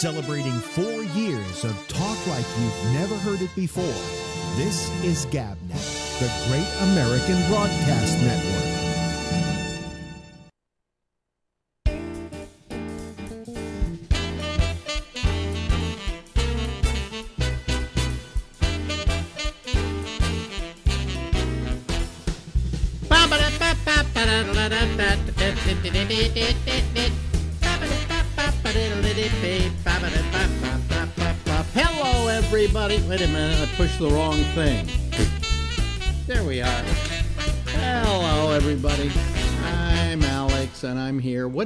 Celebrating four years of talk like you've never heard it before. This is GabNet, the Great American Broadcast Network.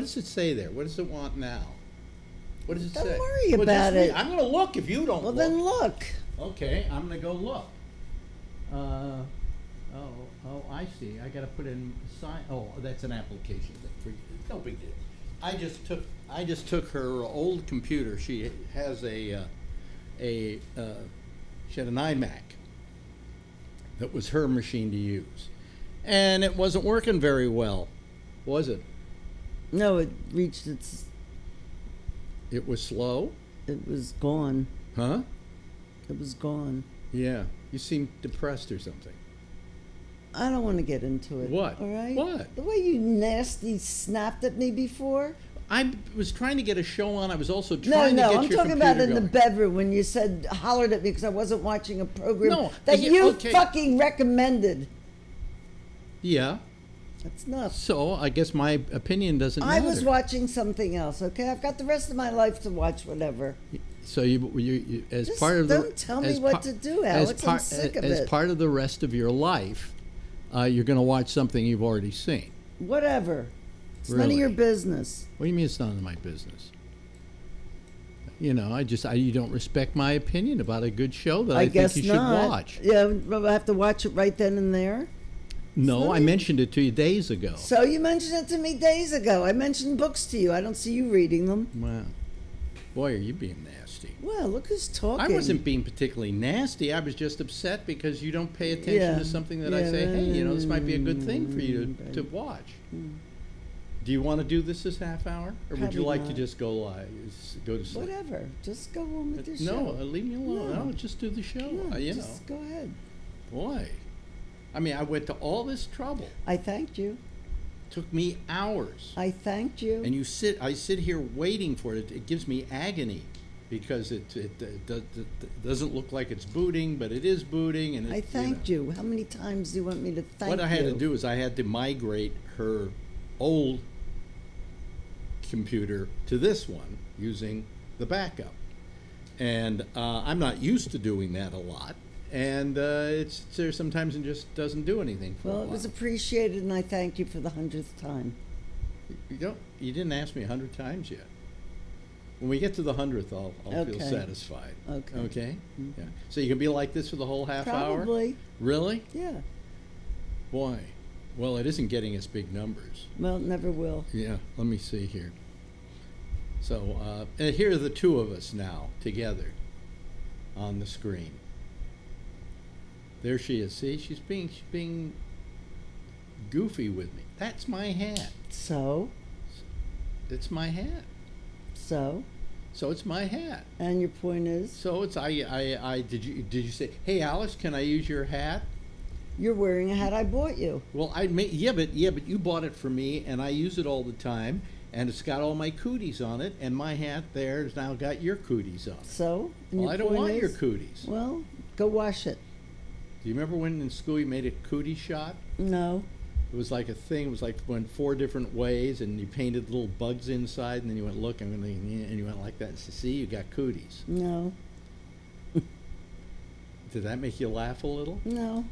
Does it say there? What does it want now? What does it say? Don't say? worry about it. I'm going to look if you don't Well, look. then look. Okay, I'm gonna go look. Uh, oh, oh, I see. I gotta put in sign. Oh, that's an application thing. For, no big deal. I just took. I just took her old computer. She has a, uh, a. Uh, she had an iMac. That was her machine to use, and it wasn't working very well, was it? No, it reached its. It was slow, It was gone. huh? It was gone. Yeah. You seem depressed or something. I don't want to get into it. What? All right. What? The way you nasty snapped at me before. I was trying to get a show on. I was also trying no, to get a show. No, no, I'm your talking about in computer the bedroom when you said hollered at me because I wasn't watching a program No, that yeah, you okay. fucking recommended. Yeah. That's nuts. So I guess my opinion doesn't I matter. was watching something else. Okay, I've got the rest of my life to watch whatever. So you, you, you as Just part of the don't tell me as what par- to do, as Alex. I'm sick of as it. part of the rest of your life, uh, you're going to watch something you've already seen. Whatever. It's none of Really? your business. What do you mean it's none of my business? You know, I just I, you don't respect my opinion about a good show that I, I, guess think you should watch. Yeah, but I have to watch it right then and there. No, I not- mentioned it to you days ago. So you mentioned it to me days ago. I mentioned books to you. I don't see you reading them. Wow, boy, are you being nasty? Well, look who's talking. I wasn't being particularly nasty. I was just upset because you don't pay attention Yeah. to something that I Yeah, say, hey, you know, this might be a good thing for you to, to watch. Do you want to do this this half hour? Or would you Probably like to just go live, go to sleep? Whatever. Just go on with your No, show. uh, leave me alone. No. No, just do the show. No, uh, you know, just go ahead. boy. I mean, I went to all this trouble. I thanked you. Took me hours. I thanked you. and you sit i sit here waiting for it it gives me agony because it, it, it, it doesn't look like it's booting but it is booting and it, I thanked you, How many times do you want me to thank what i had you? to do is i had to migrate her old computer to this one using the backup and uh, i'm not used to doing that a lot and uh, it's there sometimes it just doesn't do anything for Well, it was appreciated, and I thank you for the hundredth time. You don't. You didn't ask me a hundred times yet. When we get to the hundredth, I'll, I'll feel satisfied. Okay. Mm-hmm. Okay. Yeah. So you can be like this for the whole half hour. Probably. Really? Yeah. Boy. Well, it isn't getting us big numbers. Well, it never will. Yeah. Let me see here. So uh, and here are the two of us now together on the screen. There she is. See, she's being she's being goofy with me. That's my hat. So, It's my hat. so, So it's my hat. and your point is, So it's I I I did you did you say hey Alice can I use your hat? you're wearing a hat I bought you. Well I may yeah but yeah but you bought it for me and I use it all the time and it's got all my cooties on it and my hat there has now got your cooties on it. So, Well I don't want your cooties. Well, go wash it. Do you remember when in school you made a cootie shot? No. It was like a thing. It was like went four different ways, and you painted little bugs inside, and then you went, "Look, I'm gonna," and you went like that. So, see, you got cooties. No. Did that make you laugh a little? No.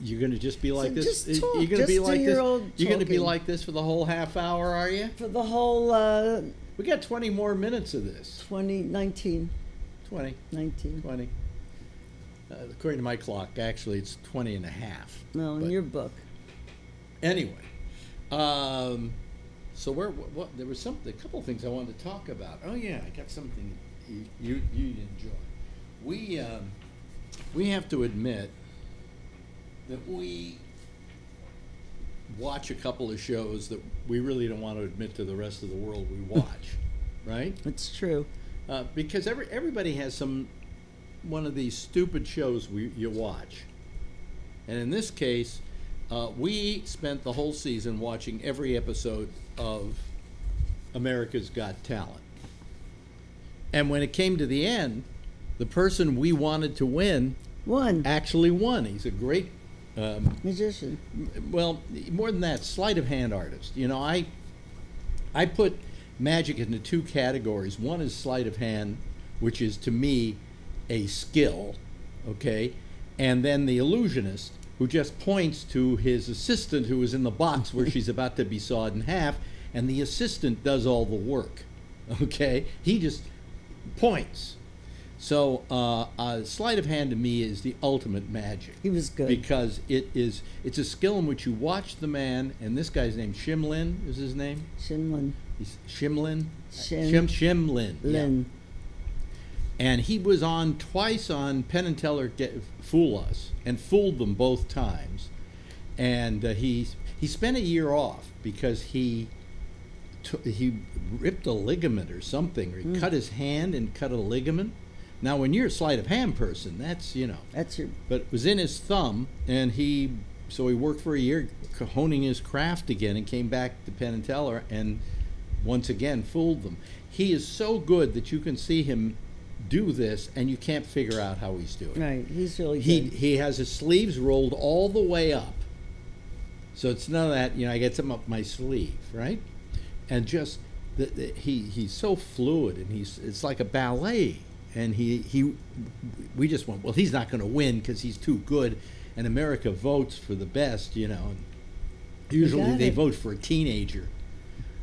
You're gonna just be like So this. just talk. You're gonna be Just do like this. old You're gonna be like this for the whole half hour, are you? For the whole uh, We got 20 more minutes of this. 2019. 20, 19. 20. According to my clock, actually, it's 20 and a half. No, in But your book. Anyway, um, so where what, what there was something, a couple of things I wanted to talk about. Oh yeah, I got something you you you'd enjoy. We um, we have to admit that we watch a couple of shows that we really don't want to admit to the rest of the world we watch. right? It's true. Uh, because every everybody has some one of these stupid shows we you watch, and in this case, uh, we spent the whole season watching every episode of America's Got Talent. And when it came to the end, the person we wanted to win One actually won. He's a great um, magician. well, more than that, sleight of hand artist. You know, I I put magic into two categories. One is sleight of hand, which is to me a skill, okay, and then the illusionist who just points to his assistant who is in the box where she's about to be sawed in half, and the assistant does all the work. Okay, he just points. So, uh, uh, sleight of hand to me is the ultimate magic He was good. because it is it's a skill in which you watch the man and this guy's name Shimlin is his name Shinlin. he's Shimlin Shim- Shim Shimlin yeah. And he was on twice on Penn and Teller Get, Fool Us and fooled them both times and uh, he he spent a year off because he he ripped a ligament or something or he Mm. cut his hand and cut a ligament now when you're a sleight of hand person that's you know That's your. but it was in his thumb, and he so he worked for a year honing his craft again, and came back to Penn and Teller, and once again fooled them. He is so good that you can see him do this, and you can't figure out how he's doing. Right. He's really He good. he has his sleeves rolled all the way up, so it's none of that. You know, I get some up my sleeve, right? And just the, the, he he's so fluid, and he's it's like a ballet. And he he, we just went. Well, he's not going to win because he's too good, and America votes for the best, you know. And usually they it. vote for a teenager.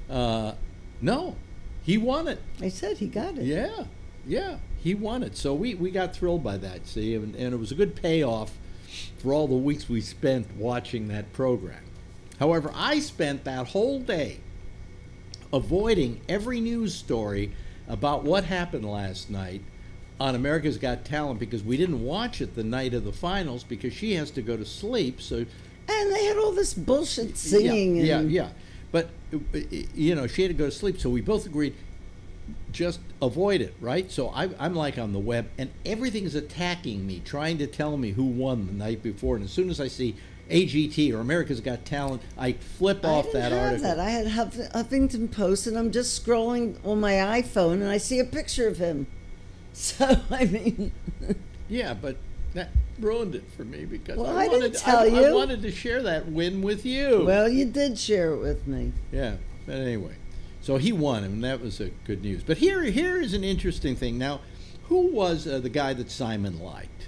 Uh, no, he won it. I said he got it. Yeah, yeah, he won it. So we, we got thrilled by that, see, and, and it was a good payoff for all the weeks we spent watching that program. However, I spent that whole day avoiding every news story about what happened last night on America's Got Talent because we didn't watch it the night of the finals because she has to go to sleep. So And they had all this bullshit singing. yeah, and yeah, yeah. But uh, uh, you know, she had to go to sleep, so we both agreed just avoid it, right? So I, I'm like on the web, and everything's attacking me, trying to tell me who won the night before. And as soon as I see AGT or America's Got Talent, I flip I off that article. that. I had Huff- Huffington Post, and I'm just scrolling on my iPhone, and I see a picture of him. So I mean, Yeah, but that ruined it for me because Well, I, I wanted, I, I wanted to share that win with you. well, you did share it with me. Yeah, but anyway, so he won, and that was a good news. But here, here is an interesting thing. Now, who was uh, the guy that Simon liked?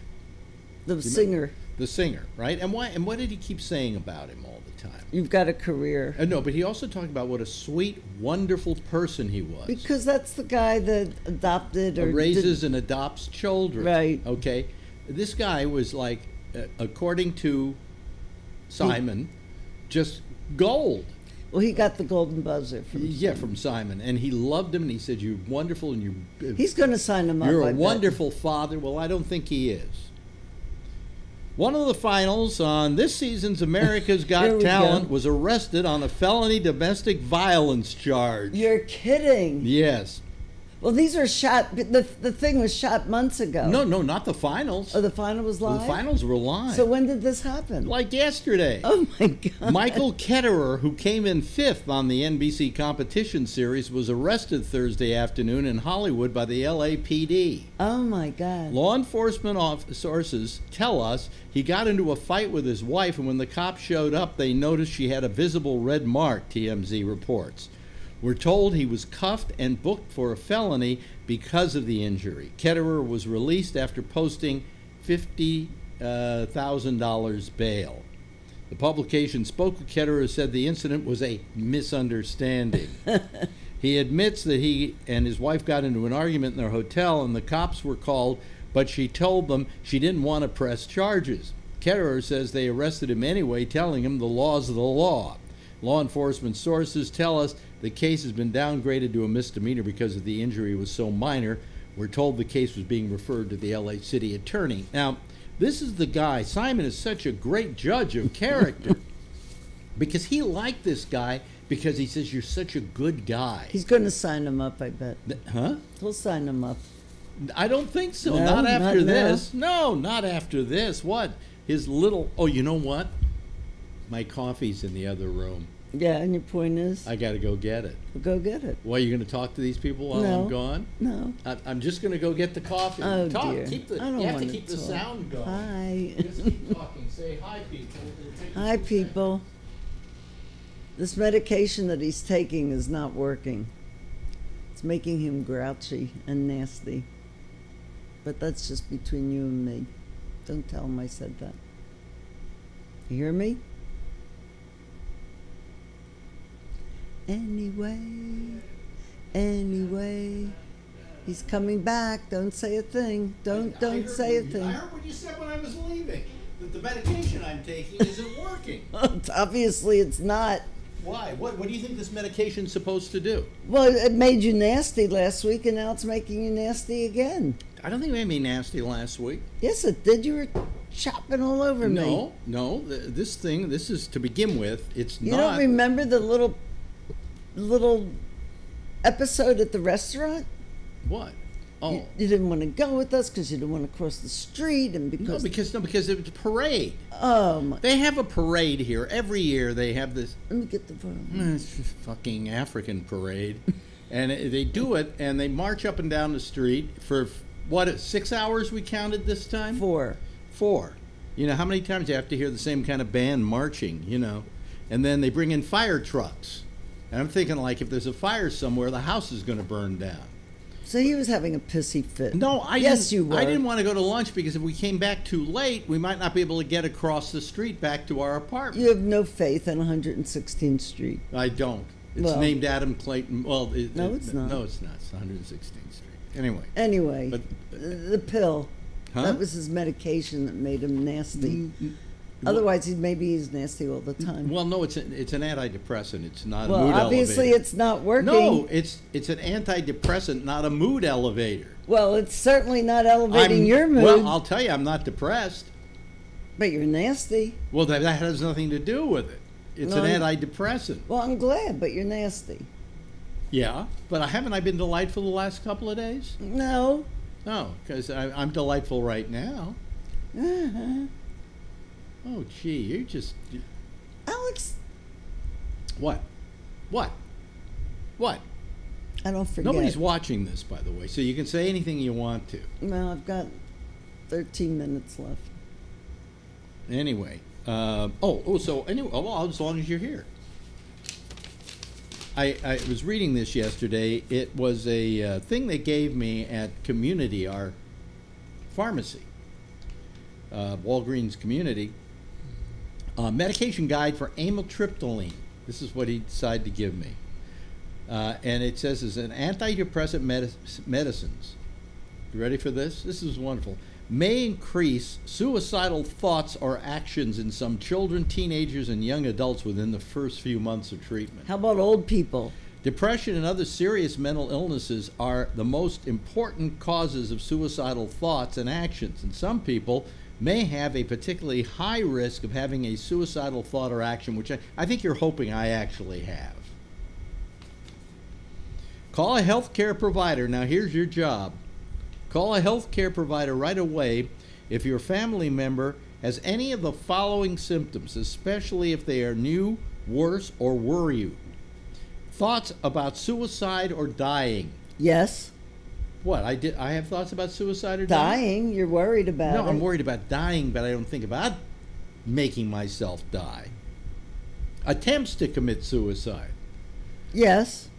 The singer. The singer, right? And why? And what did he keep saying about him all the time? You've got a career. Uh, no, but he also talked about what a sweet, wonderful person he was. Because that's the guy that adopted or raises did- and adopts children. Right. Okay. This guy was like, uh, according to Simon, just gold. Well, he got the golden buzzer from. Yeah, from Simon, and he loved him, and he said, "You're wonderful, and you." Uh, He's going to sign him up. You're I a bet. wonderful father. Well, I don't think he is. One of the finals on this season's America's Got Talent go. was arrested on a felony domestic violence charge. You're kidding. Yes. Well, these are shot. The the thing was shot months ago. No, no, not the finals. Oh, the final was live. the finals were live. So when did this happen? like yesterday. oh my god. Michael Ketterer, who came in fifth on the NBC competition series, was arrested Thursday afternoon in Hollywood by the LAPD. Oh my god. Law enforcement off- sources tell us he got into a fight with his wife, and when the cops showed up, they noticed she had a visible red mark, TMZ reports. We're told he was cuffed and booked for a felony because of the injury. Ketterer was released after posting $50,000 uh, bail. The publication spoke with Ketterer, who said the incident was a misunderstanding. He admits that he and his wife got into an argument in their hotel and the cops were called, but she told them she didn't want to press charges. Ketterer says they arrested him anyway, telling him the law's of the law. Law enforcement sources tell us the case has been downgraded to a misdemeanor because of the injury was so minor. We're told the case was being referred to the LA city attorney. Now, this is the guy. Simon is such a great judge of character because he liked this guy because he says you're such a good guy. He's going to sign him up, I bet. Huh? He'll sign him up. I don't think so. No, not not after now. this. No, not after this. What? His little. Oh, you know what? My coffee's in the other room. Yeah, and your point is, I got to go get it. go get it. Why are you going to talk to these people while No. I'm gone? No. I, I'm just going to go get the coffee. Oh, talk. dear. Keep the. I don't you have to keep the sound going. Hi. Just keep talking. Say hi, people. It'll take you Hi, people. This medication that he's taking is not working. It's making him grouchy and nasty. But that's just between you and me. Don't tell him I said that. You hear me? Anyway, anyway, he's coming back. Don't say a thing. Don't I don't heard say a you- thing. I heard what you said when I was leaving. That the medication I'm taking isn't working. Obviously, it's not. Why? What? What do you think this medication's supposed to do? Well, it made you nasty last week, and now it's making you nasty again. I don't think it made me nasty last week. Yes, it did. You were chopping all over me. No, no. This thing, this is to begin with. It's You not. don't remember the little, little episode at the restaurant? what? Oh, You, you didn't want to go with us because you didn't want to cross the street, and because no, because no, because it's a parade. oh my, They have a parade here every year. They have this let me get the phone. Mm, it's just fucking African parade, and they do it, and they march up and down the street for what? Six hours we counted this time. Four. Four. You know, how many times you have to hear the same kind of band marching, you know? And then they bring in fire trucks. And I'm thinking, like, if there's a fire somewhere, the house is going to burn down. So he was having a pissy fit. No, I yes, didn't, you were. I didn't want to go to lunch because if we came back too late, we might not be able to get across the street back to our apartment. You have no faith in 116th Street. I don't. It's Well- named Adam Clayton. Well, it, No, it- it's not. No, it's not. It's 116th Street. Anyway, Anyway, But- the, the pill. Huh? That was his medication that made him nasty. Mm, mm. Otherwise, he maybe he's nasty all the time. well, no, it's an, it's an antidepressant. It's not a Well, mood obviously, elevator. it's not working. No, it's it's an antidepressant, not a mood elevator. Well, it's certainly not elevating I'm- your mood, Well, I'll tell you, I'm not depressed. but you're nasty. Well, that, that has nothing to do with it. It's No, an antidepressant. Well, I'm glad, but you're nasty. Yeah, but I haven't I been delightful the last couple of days? No. No, because I'm delightful right now. Uh-huh. Oh, gee, you're just Alex, what? What? What? I don't forget. Nobody's watching this, by the way, so you can say anything you want to. Well, I've got 13 minutes left. Anyway, uh, oh, oh, so anyway, oh, well, as long as you're here. I, I was reading this yesterday. It was a uh, thing they gave me at Community, our pharmacy, uh, Walgreens Community. Uh, medication guide for amitriptyline. This is what he decided to give me. Uh, and it says it's an antidepressant medic- medicines. You ready for this? This is wonderful. May increase suicidal thoughts or actions in some children, teenagers, and young adults within the first few months of treatment. How about old people? Depression and other serious mental illnesses are the most important causes of suicidal thoughts and actions, and some people may have a particularly high risk of having a suicidal thought or action, which I, I think you're hoping I actually have. Call a healthcare provider. Now, here's your job call a healthcare provider right away if your family member has any of the following symptoms, especially if they are new, worse, or worry you. Thoughts about suicide or dying. Yes. What? I did I have thoughts about suicide or dying? Dying. You're worried about No, it. I'm worried about dying, but I don't think about making myself die. Attempts to commit suicide. Yes.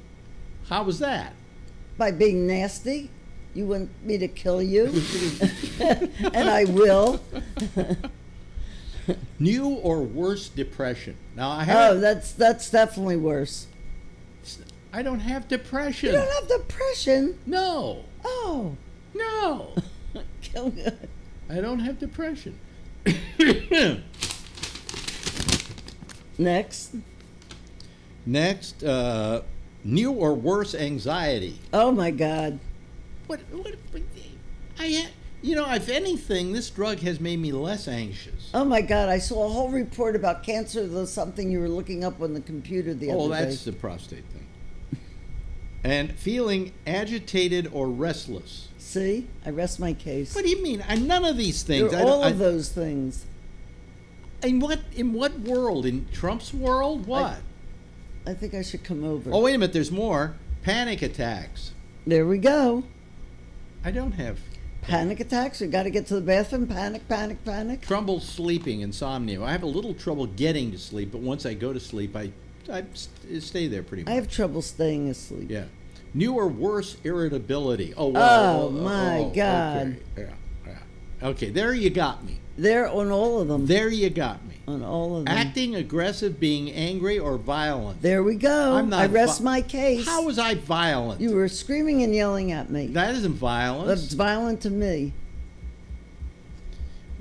How was that? By being nasty. You want me to kill you? and I will. New or worse depression. Now I have. Oh, have that's that's definitely worse. I don't have depression. You don't have depression. no. Oh, No. kill me. I don't have depression. Next. Next, uh, new or worse anxiety. Oh my God. What? What? what I ha- You know, if anything, this drug has made me less anxious. Oh my God! I saw a whole report about cancer. There's something you were looking up on the computer the Oh, other day. Oh, that's the prostate thing. And feeling agitated or restless. See, I rest my case. What do you mean? I, none of these things. They're I all of I- those things. In what in what world? In Trump's world? What? I think I should come over. oh, wait a minute. There's more. Panic attacks. There we go. I don't have Panic attacks. We got to get to the bathroom. Panic, panic, panic. trouble sleeping, insomnia. I have a little trouble getting to sleep, but once I go to sleep, I I stay there pretty much. I have trouble staying asleep. Yeah. New or worse irritability. Oh, well. Oh, my oh, okay. God. Yeah, yeah. Okay, there you got me. They're on all of them. There you got me. on all of them. Acting aggressive, being angry, or violent. There we go. I'm not I rest my case. How was I violent? you were screaming and yelling at me. that isn't violence. That's violent to me.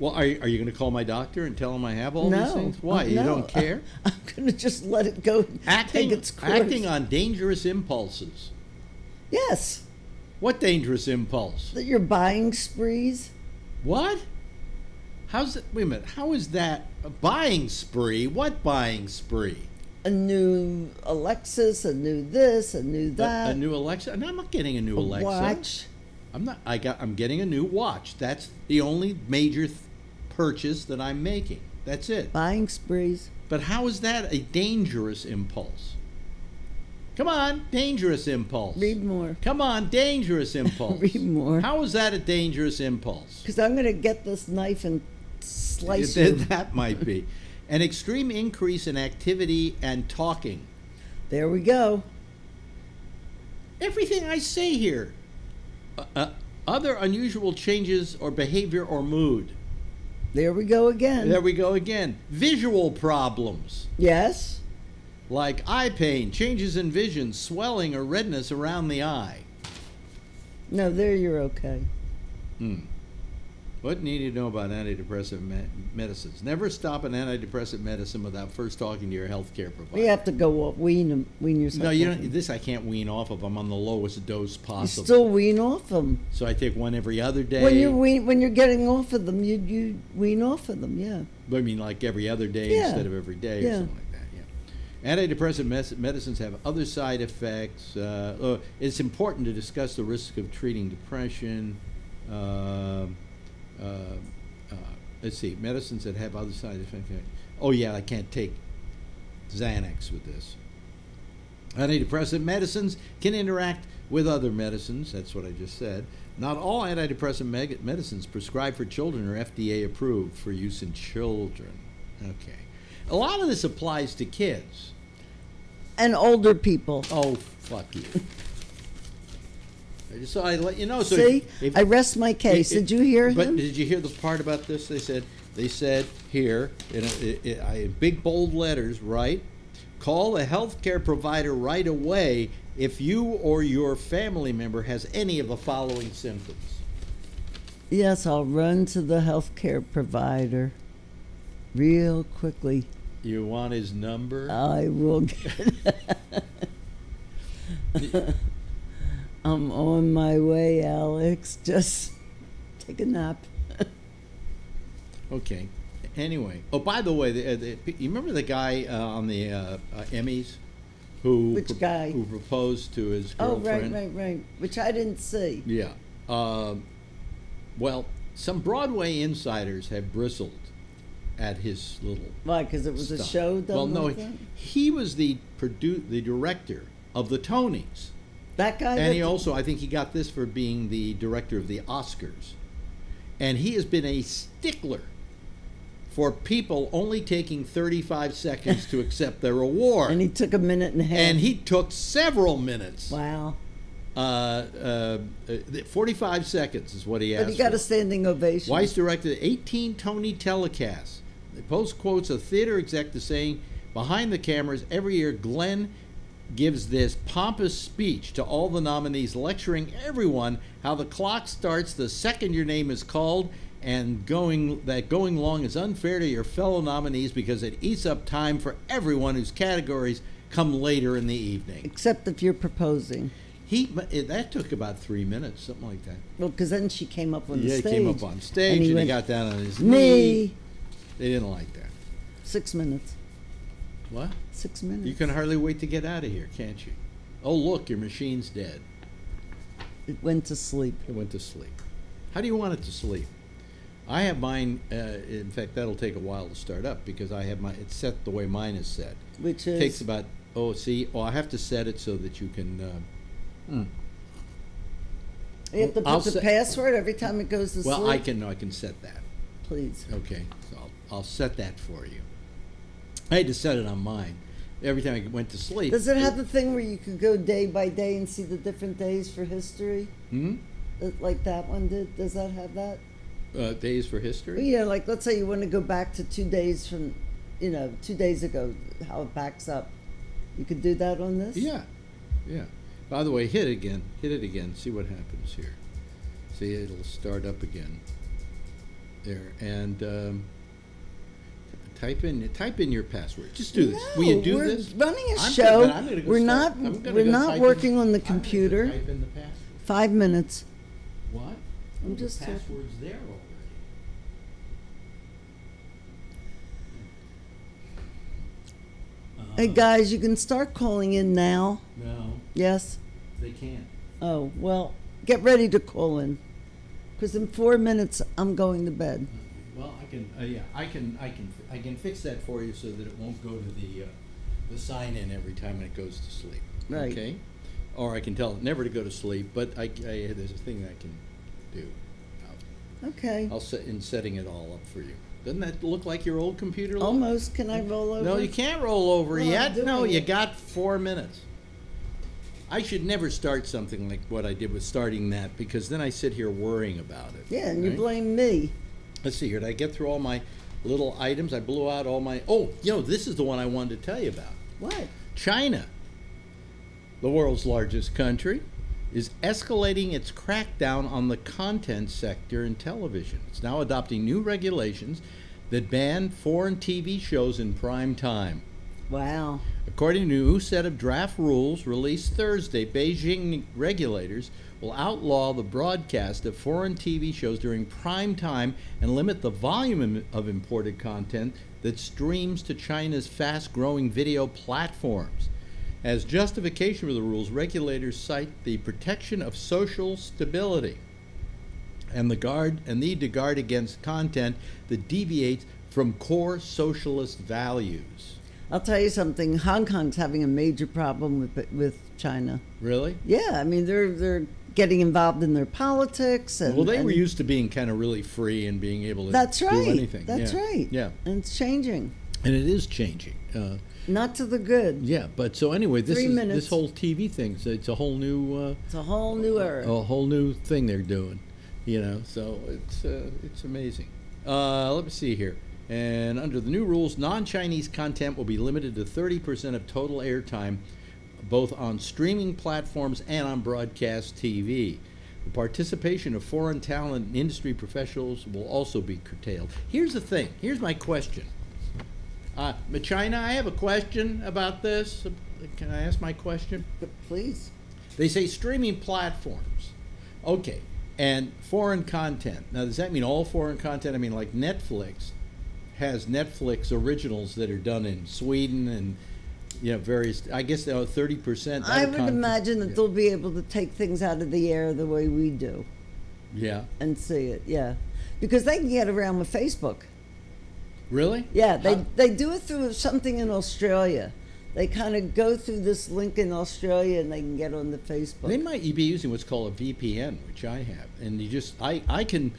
Well, are, you- are you going to call my doctor and tell him I have all these no. things? Why? Uh, You don't care? I'm going to just let it go. acting, acting on dangerous impulses. Yes. What dangerous impulse? That you're buying sprees. What? How's it? Wait a minute. How is that a buying spree? What buying spree? A new Alexis, a new this, a new A- that. A, new Alexa? No, I'm not getting a new a Alexa. watch. I'm not. I got. I'm getting a new watch. That's the only major th- purchase that I'm making. That's it. Buying sprees. But how is that a dangerous impulse? Come on, dangerous impulse. Read more. Come on, dangerous impulse. Read more. How is that a dangerous impulse? Because I'm going to get this knife and slice That- you. that might be. An extreme increase in activity and talking. There we go. Everything I say here. Uh, uh, other unusual changes or behavior or mood. There we go again. There we go again. Visual problems yes. like eye pain, changes in vision, swelling or redness around the eye. No, there you're okay. Hmm. What need you know about antidepressant me- medicines? Never stop an antidepressant medicine without first talking to your healthcare provider. We have to go off, wean wean yourself. no, you don't. This I can't wean off of. I'm on the lowest dose possible. You still wean off them. so I take one every other day. When you wean, when you're getting off of them, you you wean off of them. Yeah. But I mean, like every other day Yeah. instead of every day or something like that. Yeah. Antidepressant mes- medicines have other side effects. Uh, uh, it's important to discuss the risk of treating depression. Uh, Uh, uh, let's see, medicines that have other side effects. Oh yeah, I can't take Xanax with this. Antidepressant medicines can interact with other medicines. That's what I just said. Not all antidepressant medicines prescribed for children are FDA approved for use in children. Okay. A lot of this applies to kids. And older people. Oh, fuck you. So I let you know. So See, if- I rest my case. it- Did you hear But him? did you hear the part about this? They said they said here in, a, i- i- in big bold letters, right? Call a healthcare provider right away if you or your family member has any of the following symptoms. Yes, I'll run to the healthcare provider real quickly. You want his number? I will get. I'm on my way, Alex. Just take a nap. Okay. Anyway, oh by the way, the, uh, the, you remember the guy uh, on the uh, uh, Emmys who Which guy? who proposed to his girlfriend? Oh, right, right, right. Which I didn't see. Yeah. Um, well, some Broadway insiders have bristled at his little. Why? Because it was a show Well, no, like he, he was the produ- the director of the Tonys, That guy. and he also, I think, he got this for being the director of the Oscars, and he has been a stickler for people only taking 35 seconds to accept their award, And he took a minute and a half. and he took several minutes. Wow. Uh, uh, uh, 45 seconds is what he asked. But he got for. a standing ovation. Weiss directed 18 Tony telecasts. The Post quotes a theater executive saying, Behind the cameras, every year Glenn gives this pompous speech to all the nominees, lecturing everyone how the clock starts the second your name is called, and going that going long is unfair to your fellow nominees because it eats up time for everyone whose categories come later in the evening. Except if you're proposing. He eh, that took about three minutes, something like that. Well, because then she came up on yeah, the he stage. came up on stage and he he, went, got down on his knee. knee. They didn't like that. Six minutes. What? Six minutes. You can hardly wait to get out of here, can't you? Oh, look, your machine's dead. It went to sleep. It went to sleep. How do you want it to sleep? I have mine. Uh, in fact, that'll take a while to start up because I have my. It's set the way mine is set. Which is takes about. Oh, see. Oh, I have to set it so that you can. Uh, hmm. you have to put I'll the set- password every time it goes to well, sleep. I can. I can set that. Please. Okay, so I'll, I'll set that for you. I had to set it on mine. Every time I went to sleep. Does it have the thing where you could go day by day and see the different days for history, Hmm? Uh, like that one did? Does that have that? Uh, days for history. yeah, like let's say you want to go back to two days from, you know, two days ago, how it backs up. You could do that on this. Yeah, yeah. By the way, hit it again. Hit it again. See what happens here. See, it'll start up again. There and um, type in type in your password. Just do this. Will you No, do we're this? running a I'm show. Gonna, go we're start- not. We're not type in- working on the computer. type in the password. Five minutes. What? I'm Oh, just the password's there already. Hey Uh, guys, you can start calling in now. No, Yes. they can't. Oh well, get ready to call in, because in four minutes I'm going to bed. Can, uh, yeah, I can, I can, I can fix that for you so that it won't go to the, uh, the sign in every time it goes to sleep. Right. Okay? Or I can tell it never to go to sleep, but I, I, there's a thing I can do. I'll- Okay. I'll set, in setting it all up for you. Doesn't that look like your old computer? look? Almost. Can I roll over? No, you can't roll over Well, yet. No, you it. got four minutes. I should never start something like what I did with starting that because then I sit here worrying about it. Yeah, and you blame me. Let's see here. Did I get through all my little items? I blew out all my. Oh, you know, this is the one I wanted to tell you about. What? China, the world's largest country, is escalating its crackdown on the content sector in television. It's now adopting new regulations that ban foreign TV shows in prime time. Wow. According to a new set of draft rules released Thursday, Beijing regulators will outlaw the broadcast of foreign TV shows during prime time and limit the volume of imported content that streams to China's fast growing video platforms. As justification for the rules, regulators cite the protection of social stability and the guard and need to guard against content that deviates from core socialist values. I'll tell you something. Hong Kong's having a major problem with with China. Really? Yeah, I mean they're they're getting involved in their politics and Well, they were used to being kind of really free and being able to That's do right. anything. That's yeah. right. Yeah, And it's changing, and it is changing. Uh, not to the good. yeah, but so anyway, this Three is minutes. this whole TV thing. So it's a whole new, uh, It's a whole new era. a whole new thing they're doing. You know, so it's uh, it's amazing. Uh, let me see here. And under the new rules, non-Chinese content will be limited to 30% of total airtime, both on streaming platforms and on broadcast TV. The participation of foreign talent and industry professionals will also be curtailed. Here's the thing. Here's my question. Uh, China, I have a question about this. Can I ask my question? But please. They say streaming platforms. Okay. And foreign content. Now, does that mean all foreign content? I mean, like Netflix has Netflix originals that are done in Sweden and, you know, various, I guess uh, they're 30%. I would imagine that yeah. they'll be able to take things out of the air the way we do Yeah. and see it. Yeah, because they can get around with Facebook. Really? Yeah, they How- they do it through something in Australia. They kind of go through this link in Australia and they can get on the Facebook. They might be using what's called a VPN, which I have, and you just I I can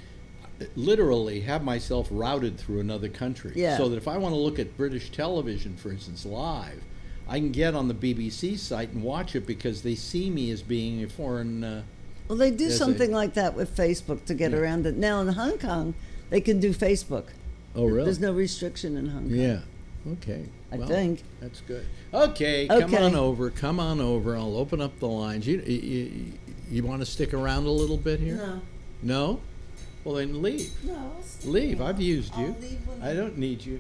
literally have myself routed through another country, Yeah. so that if I want to look at British television, for instance, live, I can get on the BBC site and watch it because they see me as being a foreign. Uh, well, they do something like that with Facebook to get Yeah. around it. Now in Hong Kong, they can do Facebook. oh, really? There's no restriction in Hong Kong. Yeah. Okay. I Well, think. that's good. Okay, come on over. Come on over. I'll open up the lines. You you, you want to stick around a little bit here? No, No? Well, then leave. no. Leave. here. I've used you. I'll leave when I don't need you.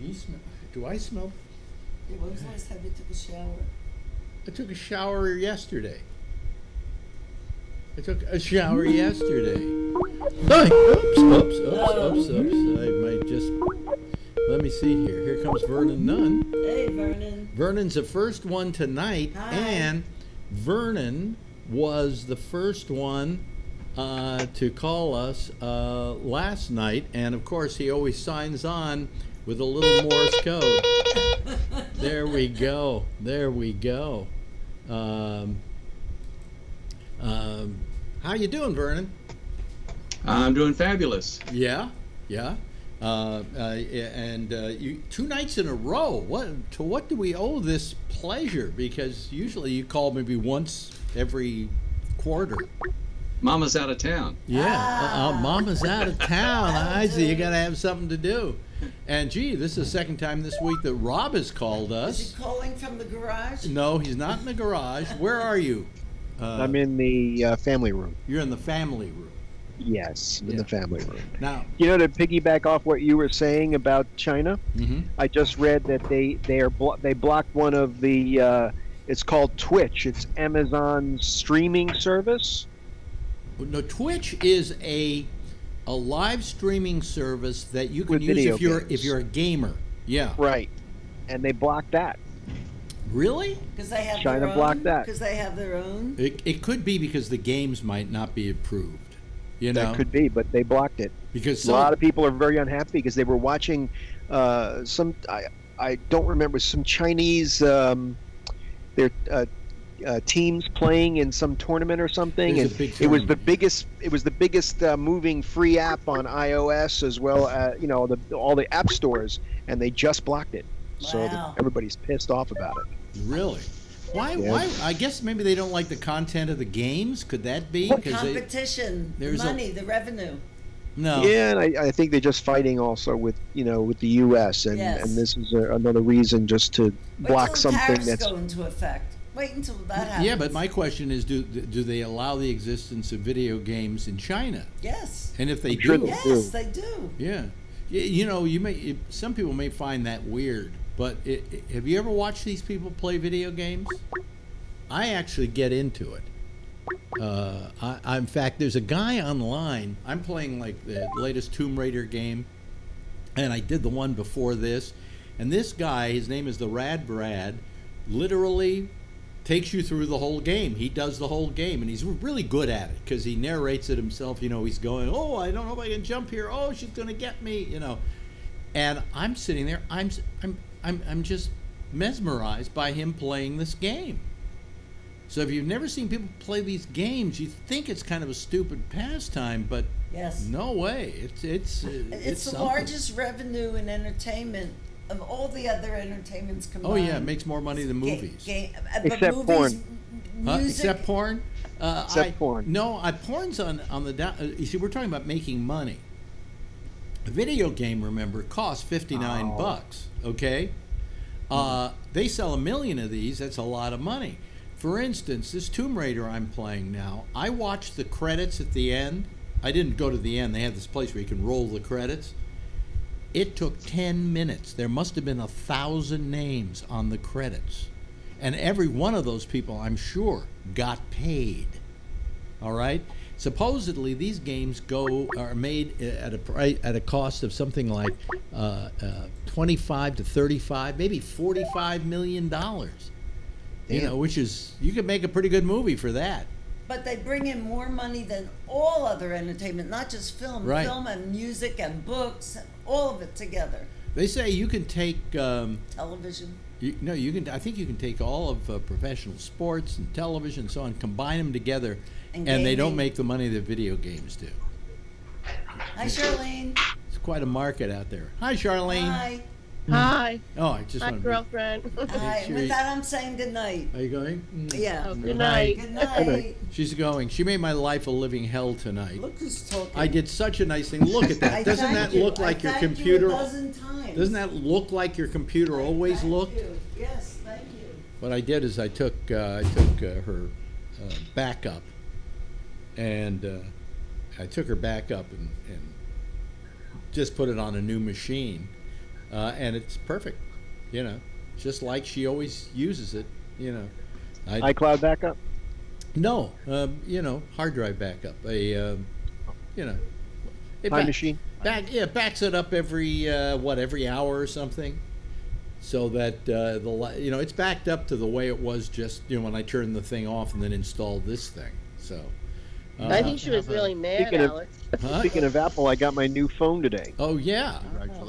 Do you smell? Do I smell? It was nice have you took a shower. I took a shower yesterday. I took a shower yesterday. Hi. Oops, oops, oops, oops, oops. I might just. Let me see here. Here comes Vernon Nunn. Hey, Vernon. Vernon's the first one tonight, Hi. and Vernon was the first one uh, to call us uh, last night, and of course he always signs on with a little Morse code. there we go. There we go. Um, um, how you doing, Vernon? I'm doing fabulous. Yeah, yeah. Uh, uh, and uh, you, two nights in a row. What to what do we owe this pleasure? Because usually you call maybe once every quarter. Mama's out of town. Yeah, Ah. uh, uh, Mama's out of town. I see. You got to have something to do. And gee, this is the second time this week that Rob has called Is us. he calling from the garage? No, he's not in the garage. Where are you? Uh, I'm in the uh, family room. You're in the family room Yes, in Yeah. the family room. now. You know, to piggyback off what you were saying about China, hmm I just read that they they are blo- they blocked one of the. Uh, it's called Twitch. It's Amazon's streaming service. No, Twitch is a a live streaming service that you can With use video if you're games. if you're a gamer. Yeah. Right. And they blocked that. Really? Because they have China their own. blocked that. Because they have their own. It, it could be because the games might not be approved. You know, That could be, but they blocked it. because a some, lot of people are very unhappy because they were watching uh, some. I, I don't remember some Chinese. Um, their uh, uh, teams playing in some tournament or something, There's a and big it was the biggest. It was the biggest uh, moving free app on iOS as well. as you know, the, all the app stores, and they just blocked it. Wow. So the- everybody's pissed off about it. really. Why? Yeah. Why? I guess maybe they don't like the content of the games. Could that be? The 'Cause they, competition, the there's a- money, the revenue. no. Yeah, and I, I think they're just fighting also with you know with the U.S. and Yes. and this is a, another reason just to Wait block something tariffs that's go into effect. Wait until that happens. Yeah, but my question is, do do they allow the existence of video games in China? Yes. And if they sure do, they Yes, do. they do. Yeah, Y- you know, you may some people may find that weird, but it, it- have you ever watched these people play video games? I actually get into it. Uh, I, I, in fact, there's a guy online. I'm playing like the latest Tomb Raider game, and I did the one before this. And this guy, his name is the Rad Brad, literally takes you through the whole game. He does the whole game, and he's really good at it because he narrates it himself. You know, he's going, "Oh, I don't know if I can jump here. Oh, she's going to get me." You know, and I'm sitting there. I'm I'm I'm I'm just mesmerized by him playing this game. So if you've never seen people play these games, you think it's kind of a stupid pastime, but Yes. no way. It's it's uh, It's, it's, the something. largest revenue in entertainment of all the other entertainments combined. Oh yeah, it makes more money than movies. ga- uh, but Except movies, porn. m- Huh? Except porn. Uh, Except I, porn. No, I porn's on on the down. Uh, you see, we're talking about making money. A video game, remember, costs fifty nine Oh. bucks. Okay, uh, they sell a million of these. That's a lot of money. For instance, this Tomb Raider I'm playing now. I watched the credits at the end. I didn't go to the end. They have this place where you can roll the credits. It took 10 minutes. There must have been a thousand names on the credits. And every one of those people, I'm sure, got paid. All right? Supposedly, these games go are made at a price, at a cost of something like uh, uh, 25 to 35, maybe 45 million dollars. You know, which is you could make a pretty good movie for that. But they bring in more money than all other entertainment, not just film, Right. film and music and books, all of it together. They say you can take um, Television. You, no, you can. I think you can take all of uh, professional sports and television and so on, combine them together, And and, they don't make the money that video games do. Hi, Charlene. It's quite a market out there. Hi, Charlene. Hi. Hi, Oh, I just my want girlfriend. Hi. sure With that, I'm saying good night. Are you going? Mm. Yeah. Oh, good night. Good night. She's going. She made my life a living hell tonight. Look who's talking. I did such a nice thing. Look at that. Doesn't thank that you. look I like your computer? You a dozen times. Doesn't that look like your computer I always thank looked? you. Yes, thank you. What I did is I took uh, I took uh, her uh, backup, and uh, I took her backup and, and just put it on a new machine, uh, and it's perfect. You know, just like she always uses it. You know, I, iCloud backup. no, um, you know, hard drive backup. A, um, you know, it back- machine. Back, yeah, backs it up every uh, what every hour or something, so that uh, the you know it's backed up to the way it was just you know when I turned the thing off and then installed this thing. So, uh, I think she was really mad, Speaking of- huh? Speaking of Apple, I got my new phone today. oh yeah,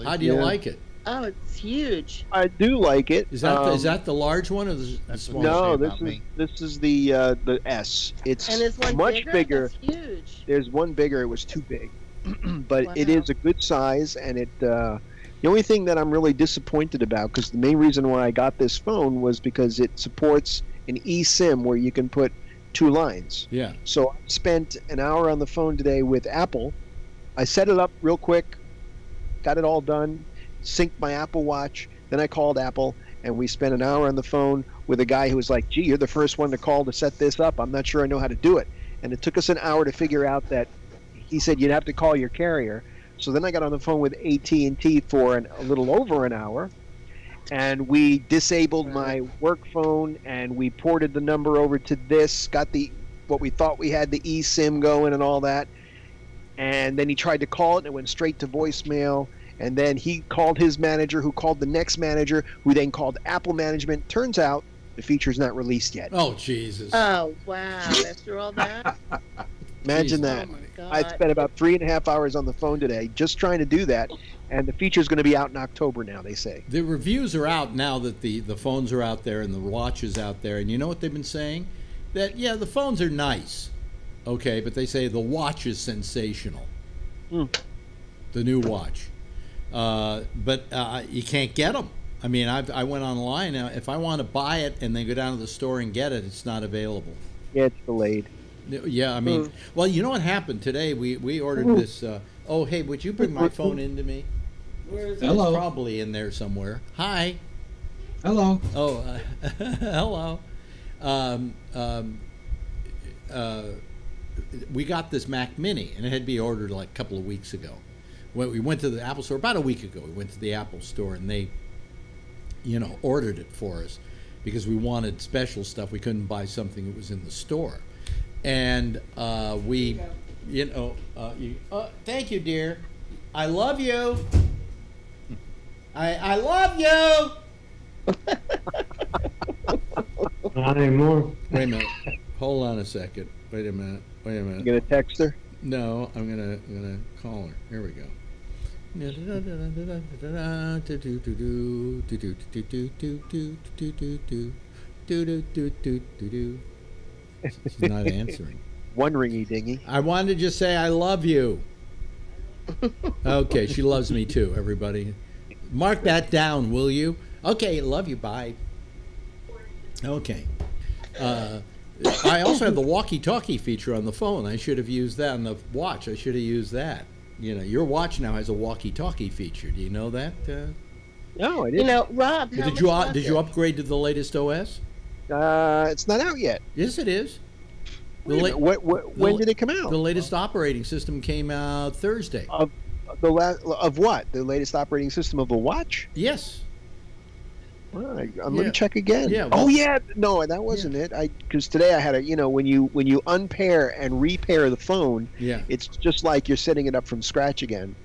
how do you Yeah. like it? Oh, it's huge. I do like it. Is that the, is Um, that the large one or the, the small? no? This is me. this is the uh, the S. It's And is one much bigger? bigger. That's huge. There's one bigger. It was too big, but it Wow. is a good size. And it uh, the only thing that I'm really disappointed about, because the main reason why I got this phone was because it supports an eSIM where you can put two lines. Yeah. So I spent an hour on the phone today with Apple. I set it up real quick, got it all done, synced my Apple Watch. Then I called Apple, and we spent an hour on the phone with a guy who was like, "Gee, you're the first one to call to set this up. I'm not sure I know how to do it." And it took us an hour to figure out that he said you'd have to call your carrier. So then I got on the phone with AT&T for an, a little over an hour, and we disabled my work phone and we ported the number over to this. Got the what we thought we had the eSIM going and all that. And then he tried to call it and it went straight to voicemail. And then he called his manager, who called the next manager, who then called Apple management. Turns out the feature's not released yet. Oh Jesus. Oh wow! After all that, Imagine Jeez. that. oh! I spent about three and a half hours on the phone today just trying to do that. And the feature is going to be out in October now, they say. The reviews are out now that the, the phones are out there and the watch is out there, and you know what they've been saying? That yeah, the phones are nice, okay, but they say the watch is sensational. Hmm. The new watch, uh, but uh, you can't get them. I mean, I've, I went online. Uh, if I want to buy it and then go down to the store and get it, it's not available. Yeah, it's delayed. Yeah, I mean, well, you know what happened today? We we ordered this. Uh, oh, hey, would you bring my phone into me? Where is it? Hello. It's probably in there somewhere. Hi. Hello. Oh, uh, hello. Um, um, uh, we got this Mac Mini, and it had to be ordered like a couple of weeks ago. When we went to the Apple store about a week ago, we went to the Apple store, and they, you know, ordered it for us because we wanted special stuff. We couldn't buy something that was in the store, and uh, we, you know, uh, you, uh, thank you, dear. I love you. I I love you. Not anymore. Wait a minute. Hold on a second. Wait a minute. Wait a minute. You minute. going to text her? No, I'm gonna I'm gonna call her. Here we go. She's not answering. One ringy dingy. I wanted to just say I love you. Okay, she loves me too, everybody. Mark that down, will you? Okay, love you, bye. Okay. Uh, I also have the walkie-talkie feature on the phone. I should have used that on the watch. I should have used that. You know, your watch now has a walkie-talkie feature. Do you know that? Uh, No, I didn't. You know, Rob. How did you much did was you upgrade to the latest OS? Uh, it's not out yet. Yes, it is. The, la- minute, what, what, when the- did it come out? the latest operating system came out Thursday. of the la- of what? The latest operating system of the watch? Yes. All right, uh, let Yeah. me check again. Yeah, oh yeah, no, that wasn't it. I because today I had a you know when you when you unpair and repair the phone, Yeah. it's just like you're setting it up from scratch again.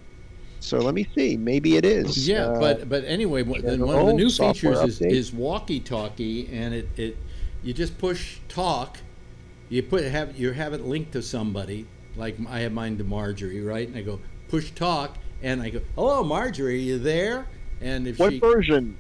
So let me see. Maybe it is. Yeah, Uh, but but anyway, one, yeah, one of the new features is, update. is walkie-talkie, and it, it you just push talk, you put have you have it linked to somebody, like I have mine to Marjorie, right? And I go push talk, and I go, hello Marjorie, are you there? And if what she version?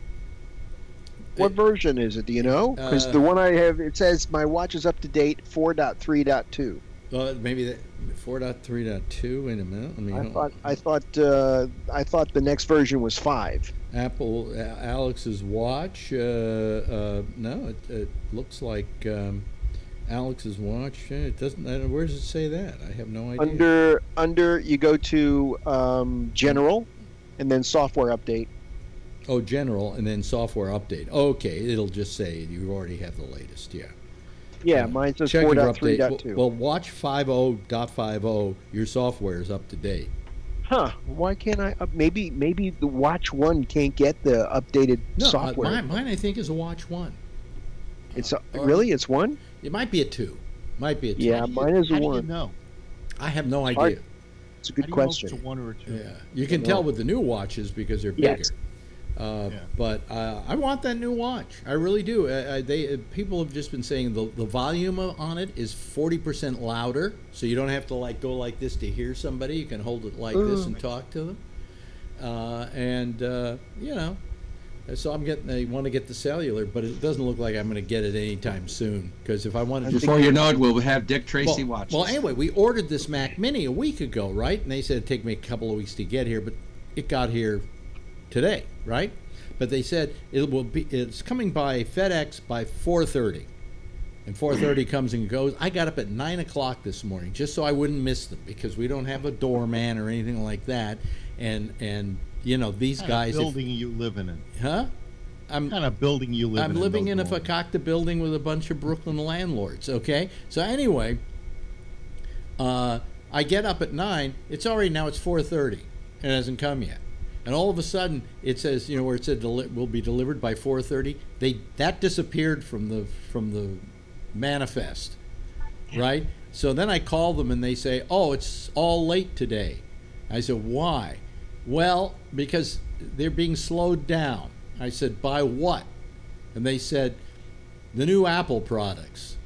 What version is it? Do you know? Because Uh, the one I have, it says my watch is up to date 4.3.2. uh, maybe that four point three point two. Wait a minute, let me. I thought I thought uh, I thought the next version was five. Apple Alex's watch. Uh, uh, no, it, it looks like um, Alex's watch. It doesn't. Where does it say that? I have no idea. Under under you go to um, general, and then software update. Oh, general, and then software update. Okay, it'll just say you already have the latest. Yeah. Yeah, Yeah. mine says Check your update. 4.3.2. Well, watch 50.50. Your software is up to date. huh? Why can't I? Uh, maybe maybe the watch one can't get the updated No, uh, software. mine, mine I think is a watch one. It's a, or- really it's one. It might be a two. Might be a two. Yeah, mine is a How do you one. know? I have no Hard- idea. It's a How good do you know if question. It's a one or a two. Yeah, you can tell with the new watches because they're bigger. Yes. Uh, Yeah. But uh, I want that new watch. I really do. I, I, they uh, people have just been saying the the volume on it is forty percent louder, so you don't have to like go like this to hear somebody. You can hold it like this and talk to them. Uh, and uh, you know, so I'm getting. I want to get the cellular, but it doesn't look like I'm going to get it anytime soon. Because if I want to Before you know it, we'll have Dick Tracy well, watches. well, anyway, we ordered this Mac Mini a week ago, right? And they said it'd take me a couple of weeks to get here, but it got here today, right? But they said it will be it's coming by FedEx by 4:30, and 4:30 comes and goes. I got up at nine o'clock this morning just so I wouldn't miss them because we don't have a doorman or anything like that, and and you know these What guys, kind if- of building you living in? huh? I'm What kind of building you living I'm in? living no in a fakakta building with a bunch of Brooklyn landlords. Okay, so anyway, uh, I get up at nine. It's already now. It's four thirty. It hasn't come yet, and all of a sudden it says, you know, where it said deli- will be delivered by four thirty. They that disappeared from the from the manifest, right? So then I call them and they say, oh, it's all late today. I said, why? Well, because they're being slowed down. I said, by what? And they said, the new Apple products.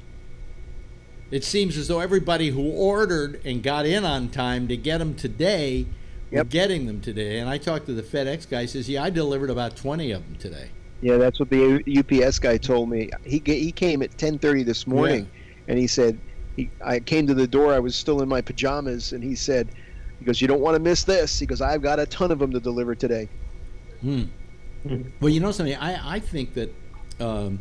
It seems as though everybody who ordered and got in on time to get them today were Yep. getting them today. And I talked to the FedEx guy. He says, yeah, I delivered about 20 of them today. Yeah, that's what the UPS guy told me. He he came at 10:30 this morning, and he said he I came to the door. I was still in my pajamas, and he said, he goes, "You don't want to miss this." He goes, "I've got a ton of them to deliver today." Hmm. Well, you know something. I I think that um,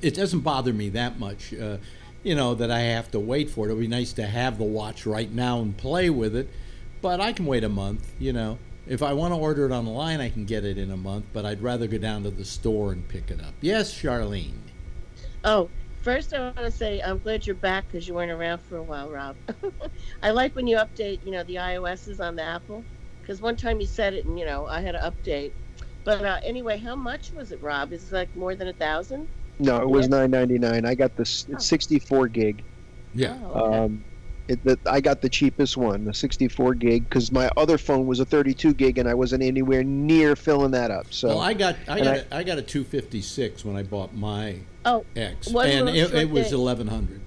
it doesn't bother me that much. Uh, you know that I have to wait for it. It'd be nice to have the watch right now and play with it, but I can wait a month. You know, if I want to order it online, I can get it in a month. But I'd rather go down to the store and pick it up. Yes, Charlene. Oh, first I want to say I'm glad you're back because you weren't around for a while, Rob. I like when you update, you know, the iOSs on the Apple because one time you said it and you know I had to update. But uh, anyway, how much was it, Rob? Is it like more than a thousand? No, it was Yes. 9.99. I got this it's 64 gig. Yeah. Oh, okay. Um, it, the, I got the cheapest one, the 64 gig, because my other phone was a 32 gig, and I wasn't anywhere near filling that up. So well, I got I got I- a, I got a 256 when I bought my oh, X, One and it, it was 1100.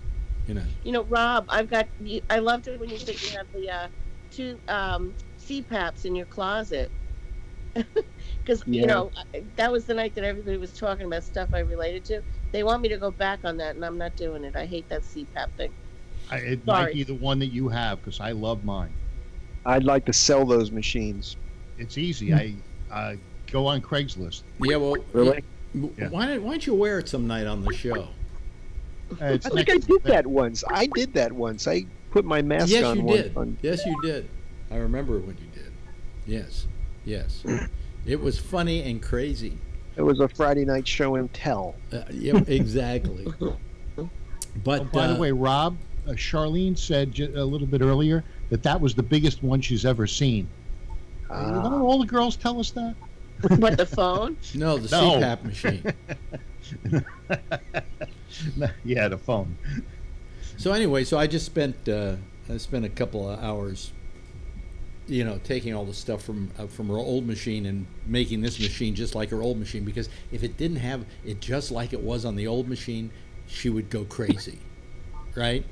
You know. you know, Rob, I've got. I loved it when you said you have the uh, two um, CPAPs in your closet. Because Yeah. you know that was the night that everybody was talking about stuff I related to. They want me to go back on that, and I'm not doing it. I hate that CPAP thing. I, it Sorry. might be the one that you have because I love mine. I'd like to sell those machines. It's easy. I uh, go on Craigslist. Yeah. Well. Really? Yeah. Why don't Why don't you wear it some night on the show? Uh, I think I did bed. that once. I did that once. I put my mask yes, on you did. on- Yes, you did. I remember when you did. Yes, yes. it was funny and crazy. It was a Friday night show and tell. Uh, yeah, exactly. But Oh, by uh, the way, Rob, Charlene said ju- a little bit earlier that that was the biggest one she's ever seen. Ah. Don't all the girls tell us that? What the phone? no, the No. CPAP machine. yeah, the phone. So anyway, so I just spent uh, I spent a couple of hours, you know, taking all the stuff from uh, from her old machine and making this machine just like her old machine. Because if it didn't have it just like it was on the old machine, she would go crazy, right?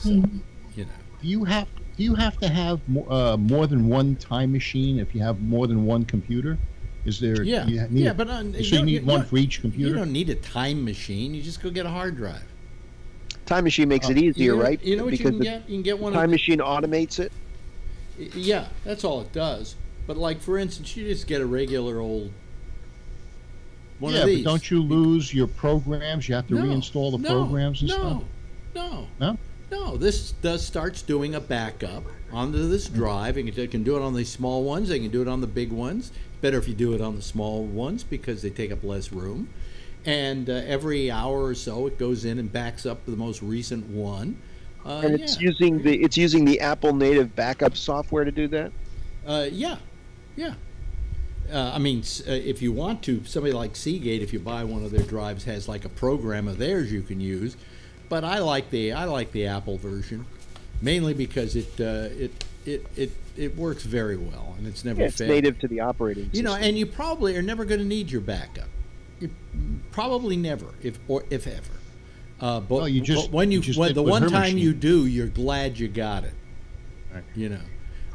So you know, Do you have do you have to have more, uh, more than one time machine if you have more than one computer? Is there? yeah, you need yeah, a- but uh, so you you don't- need you one don't- for each computer. You don't need a time machine. You just go get a hard drive. Time machine makes Oh. it easier, you know, right? You know what because you can get? You can get one of time machine automates it. Yeah, that's all it does. But like for instance, you just get a regular old one yeah, of these. but don't you lose your programs? You have to No, reinstall the no, programs and no, stuff. No, No? no. No, this does starts doing a backup onto this Hmm. drive, and they can do it on the small ones. They can do it on the big ones. Better if you do it on the small ones because they take up less room. And uh, every hour or so, it goes in and backs up the most recent one. Uh, and it's yeah. using the it's using the Apple native backup software to do that. Uh, yeah, yeah. uh, I mean, uh, if you want to, somebody like Seagate, if you buy one of their drives, has like a program of theirs you can use. But I like the I like the Apple version, mainly because it uh, it, it it it works very well and it's never Yeah, it's failed. native to the operating system. You know, and you probably are never going to need your backup. You probably never, if or if ever. Uh, but, Well, you just- but when you, you just when the one time machine. you do, you're glad you got it. Right. You know,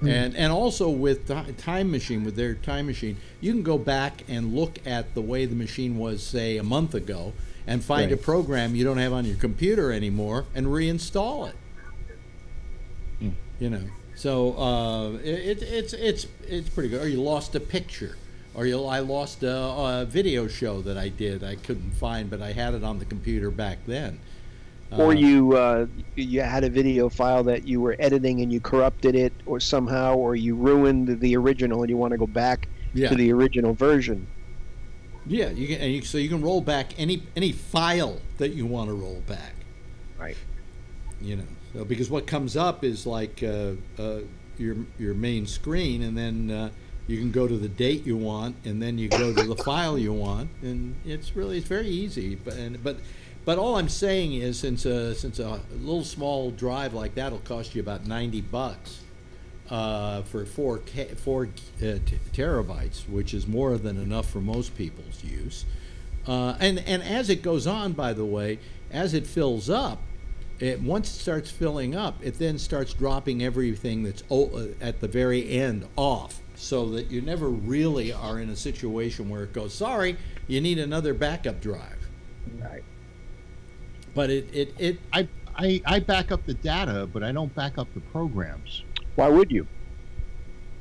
and and also with the time machine, with their time machine, you can go back and look at the way the machine was, say, a month ago, and find a program you don't have on your computer anymore, and reinstall it. Hmm. You know, so uh, it, it, it's it's it's pretty good. Or you lost a picture, or you I lost a, a video show that I did I couldn't find, but I had it on the computer back then. or Uh, you uh, you had a video file that you were editing and you corrupted it, or somehow, or you ruined the original and you want to go back yeah. to the original version. Yeah, you can, and you, so you can roll back any any file that you want to roll back. Right. You know, so because what comes up is like uh, uh, your your main screen, and then uh, you can go to the date you want, and then you go to the file you want, and it's really it's very easy. But and, but but all I'm saying is, since a since a little small drive like that will cost you about ninety bucks uh, for four K, four uh, t- terabytes, which is more than enough for most people's use. Uh, and and as it goes on, by the way, as it fills up, it once it starts filling up, it then starts dropping everything that's o- uh, at the very end off, so that you never really are in a situation where it goes, sorry, you need another backup drive. Right. But it it, it I, I I back up the data, but I don't back up the programs. Why would you?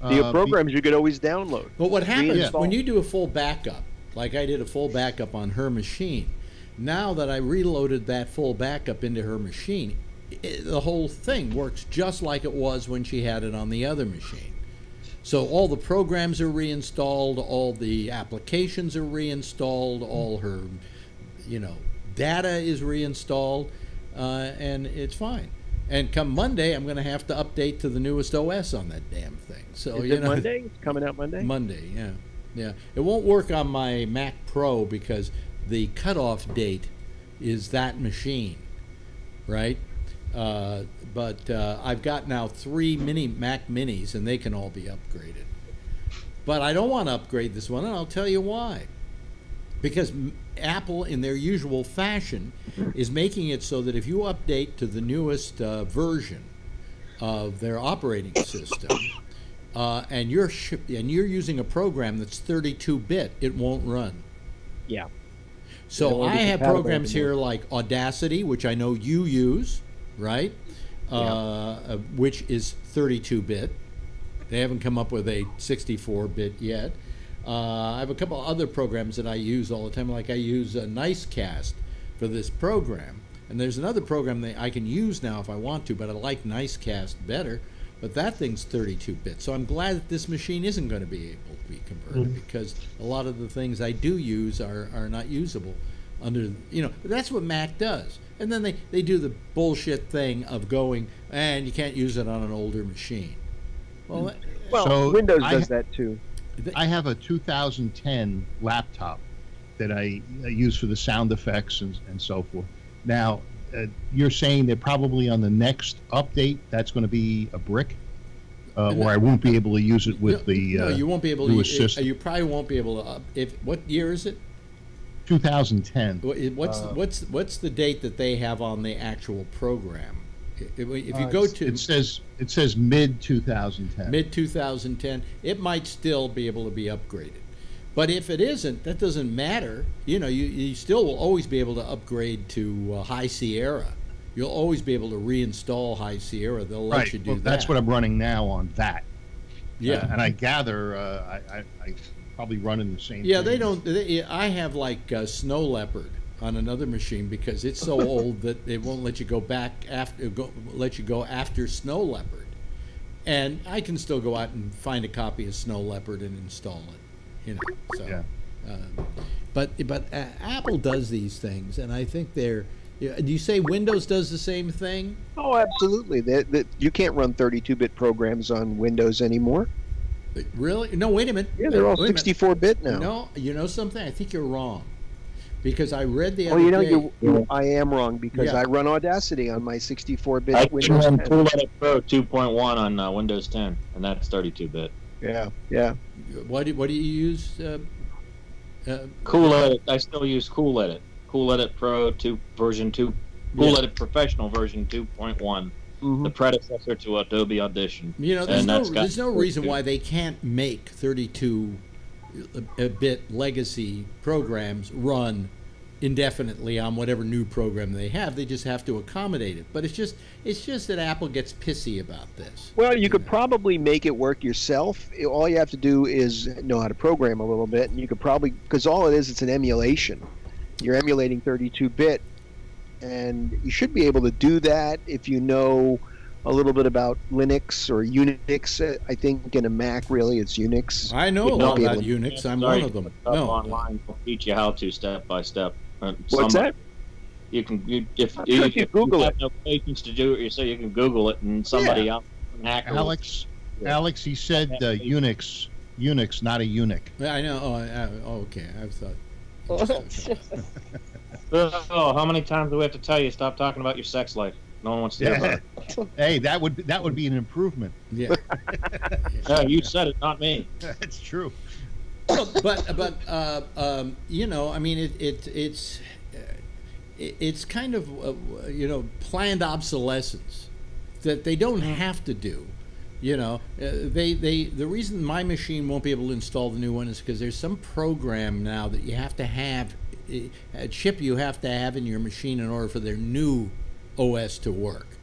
The Uh, be- programs you could always download. But what happens Reinstall. when you do a full backup, like I did a full backup on her machine, now that I reloaded that full backup into her machine, i the whole thing works just like it was when she had it on the other machine. So all the programs are reinstalled, all the applications are reinstalled, all her, you know, data is reinstalled, uh, and it's fine. And come Monday, I'm going to have to update to the newest OS on that damn thing. So Is you know, Monday? It's coming out Monday. Monday, yeah, yeah. It won't work on my Mac Pro because the cutoff date is that machine, right? Uh, but uh, I've got now three mini Mac Minis, and they can all be upgraded. But I don't want to upgrade this one, and I'll tell you why. Because Apple, in their usual fashion, is making it so that if you update to the newest uh, version of their operating system, uh, and you're and you're using a program that's 32-bit, it won't run. Yeah. So I have programs here like Audacity, which I know you use, right? Uh, uh, which is 32-bit. They haven't come up with a 64-bit yet. Uh, I have a couple other programs that I use all the time, like I use a Nicecast for this program, and there's another program that I can use now if I want to, but I like Nicecast better. But that thing's 32-bit, so I'm glad that this machine isn't going to be able to be converted mm-hmm. because a lot of the things I do use are, are not usable under you know. But that's what Mac does, and then they they do the bullshit thing of going and you can't use it on an older machine. Well, that- Well, So, Windows does ha- that too. I have a 2010 laptop that I, I use for the sound effects and, and so forth. Now, uh, you're saying that probably on the next update, that's going to be a brick, uh, or I won't be able to use it with no, the no, uh, you won't be able to. newest You, you probably won't be able to. Up, if what year is it? 2010. What's Uh, what's what's the date that they have on the actual program? If you Uh, go to it says it says mid 2010. mid 2010, it might still be able to be upgraded. But if it isn't, that doesn't matter. You know, you, you still will always be able to upgrade to uh, High Sierra. You'll always be able to reinstall High Sierra. They'll let right. you do well, that. That's what I'm running now on that. Yeah. Uh, and I gather uh, I, I, I probably running the same. Yeah, thing. they don't. They, I have like uh, Snow Leopard on another machine because it's so old that it won't let you go back after go, let you go after Snow Leopard, and I can still go out and find a copy of Snow Leopard and install it. You know, so. Yeah. Um, but but uh, Apple does these things, and I think they're. yeah, Do you say Windows does the same thing? Oh, absolutely. That that you can't run 32-bit programs on Windows anymore. Really? No, wait a minute. Yeah, they're all Wait a minute. 64 bit now. No, you know something? I think you're wrong. Because I read the Oh, other you know, day. you I am wrong because Yeah. I run Audacity on my 64 bit I Windows run 10. Cool Edit Pro 2.1 on uh, Windows 10, and that's 32 bit. Yeah, yeah. What do, what do you use? Uh, uh, Cool Edit, I still use Cool Edit. Cool Edit Pro 2 version 2. Cool Yeah. Edit Professional version 2.1, Mhm. the predecessor to Adobe Audition. You know, there's And no, that's there's no reason why they can't make 32 a bit legacy programs run indefinitely on whatever new program they have. They just have to accommodate it. But it's just it's just that Apple gets pissy about this. Well, you could probably make it work yourself. All you have to do is know how to program a little bit, and you could probably because all it is, it's an emulation. You're emulating 32-bit, and you should be able to do that if you know a little bit about Linux or Unix. Uh, I think in a Mac, really, it's Unix. I know a lot not be about Unix. I'm Sorry, one of them. No, online will teach you how to step by step. Uh, What's that? You can you, if, you, if you you Google have no patience to do it yourself, you can Google it, and somebody else, an hacker, will- Alex, Yeah. Alex, he said uh, Unix, Unix, not a eunuch. I know. Oh, I, oh, okay. I thought. Oh, how many times do we have to tell you stop talking about your sex life? No one wants to hear about it. hey, that would that would be an improvement. Yeah. Yeah, you said it, not me. That's true. But but uh, um, you know, I mean, it, it it's uh, it, it's kind of uh, you know planned obsolescence that they don't have to do. You know, uh, they they the reason my machine won't be able to install the new one is because there's some program now that you have to have uh, a chip you have to have in your machine in order for their new OS to work.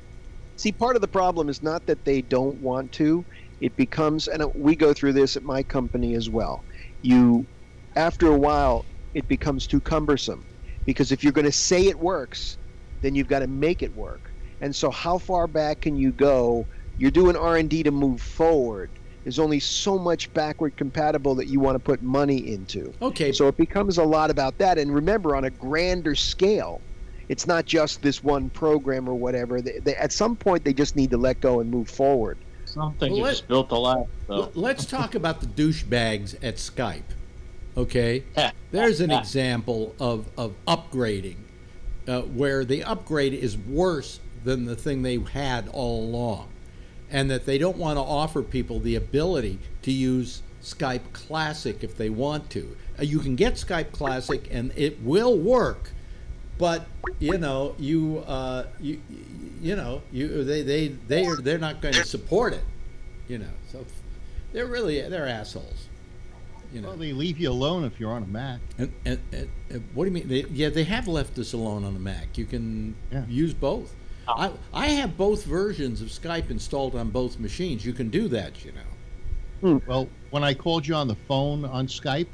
See, part of the problem is not that they don't want to. It becomes, and we go through this at my company as well. You, after a while, it becomes too cumbersome because if you're going to say it works, then you've got to make it work. And so, how far back can you go? You're doing R&D to move forward. There's only so much backward compatible that you want to put money into. Okay, So it becomes a lot about that. And remember, on a grander scale, it's not just this one program or whatever. They, they, at some point, they just need to let go and move forward. Something Well, you let- just built a last. So. L- Let's talk about the douchebags at Skype. Okay? There's an example of, of upgrading uh, where the upgrade is worse than the thing they had all along. And that they don't want to offer people the ability to use Skype Classic if they want to. Uh, you can get Skype Classic and it will work, but you know you uh, you you know you they they they are they're not going to support it. You know, so they're really they're assholes. You know. Well, they leave you alone if you're on a Mac. And, and, and, and what do you mean? They, yeah, they have left us alone on the Mac. You can Yeah. use both. I, I have both versions of Skype installed on both machines. You can do that, you know. Well, when I called you on the phone on Skype,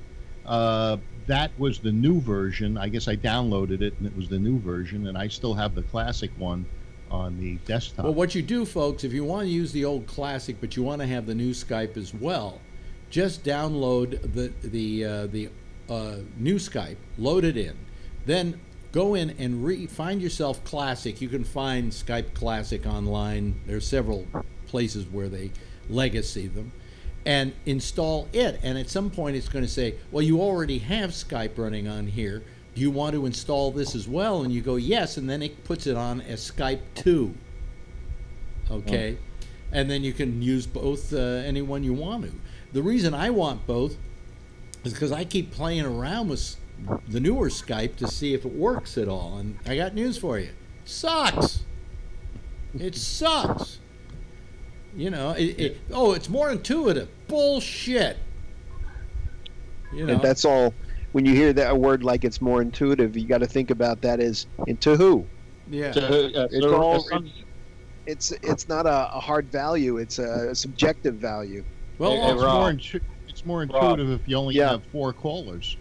uh, that was the new version. I guess I downloaded it and it was the new version, and I still have the classic one on the desktop. Well, what you do, folks, if you want to use the old classic, but you want to have the new Skype as well, just download the the uh, the uh, new Skype, load it in, then go in and re- find yourself classic. You can find Skype Classic online. There's several places where they legacy them. And install it, and at some point it's going to say, "Well, you already have Skype running on here. Do you want to install this as well?" And you go, "Yes," and then it puts it on as Skype Two. Okay? And then you can use both uh, any one you want to. The reason i want both is because i keep playing around with the newer skype to see if it works at all. And i got news for you. Sucks. It sucks you know it, it, oh it's more intuitive bullshit you know And that's all. When you hear that word like it's more intuitive, you got to think about that as into who. yeah So, uh, It's so all. It's it's not a, a hard value. It's a subjective value. well Hey, hey, it's, Rob. more intu- it's more Rob. intuitive if you only Yeah. have four callers.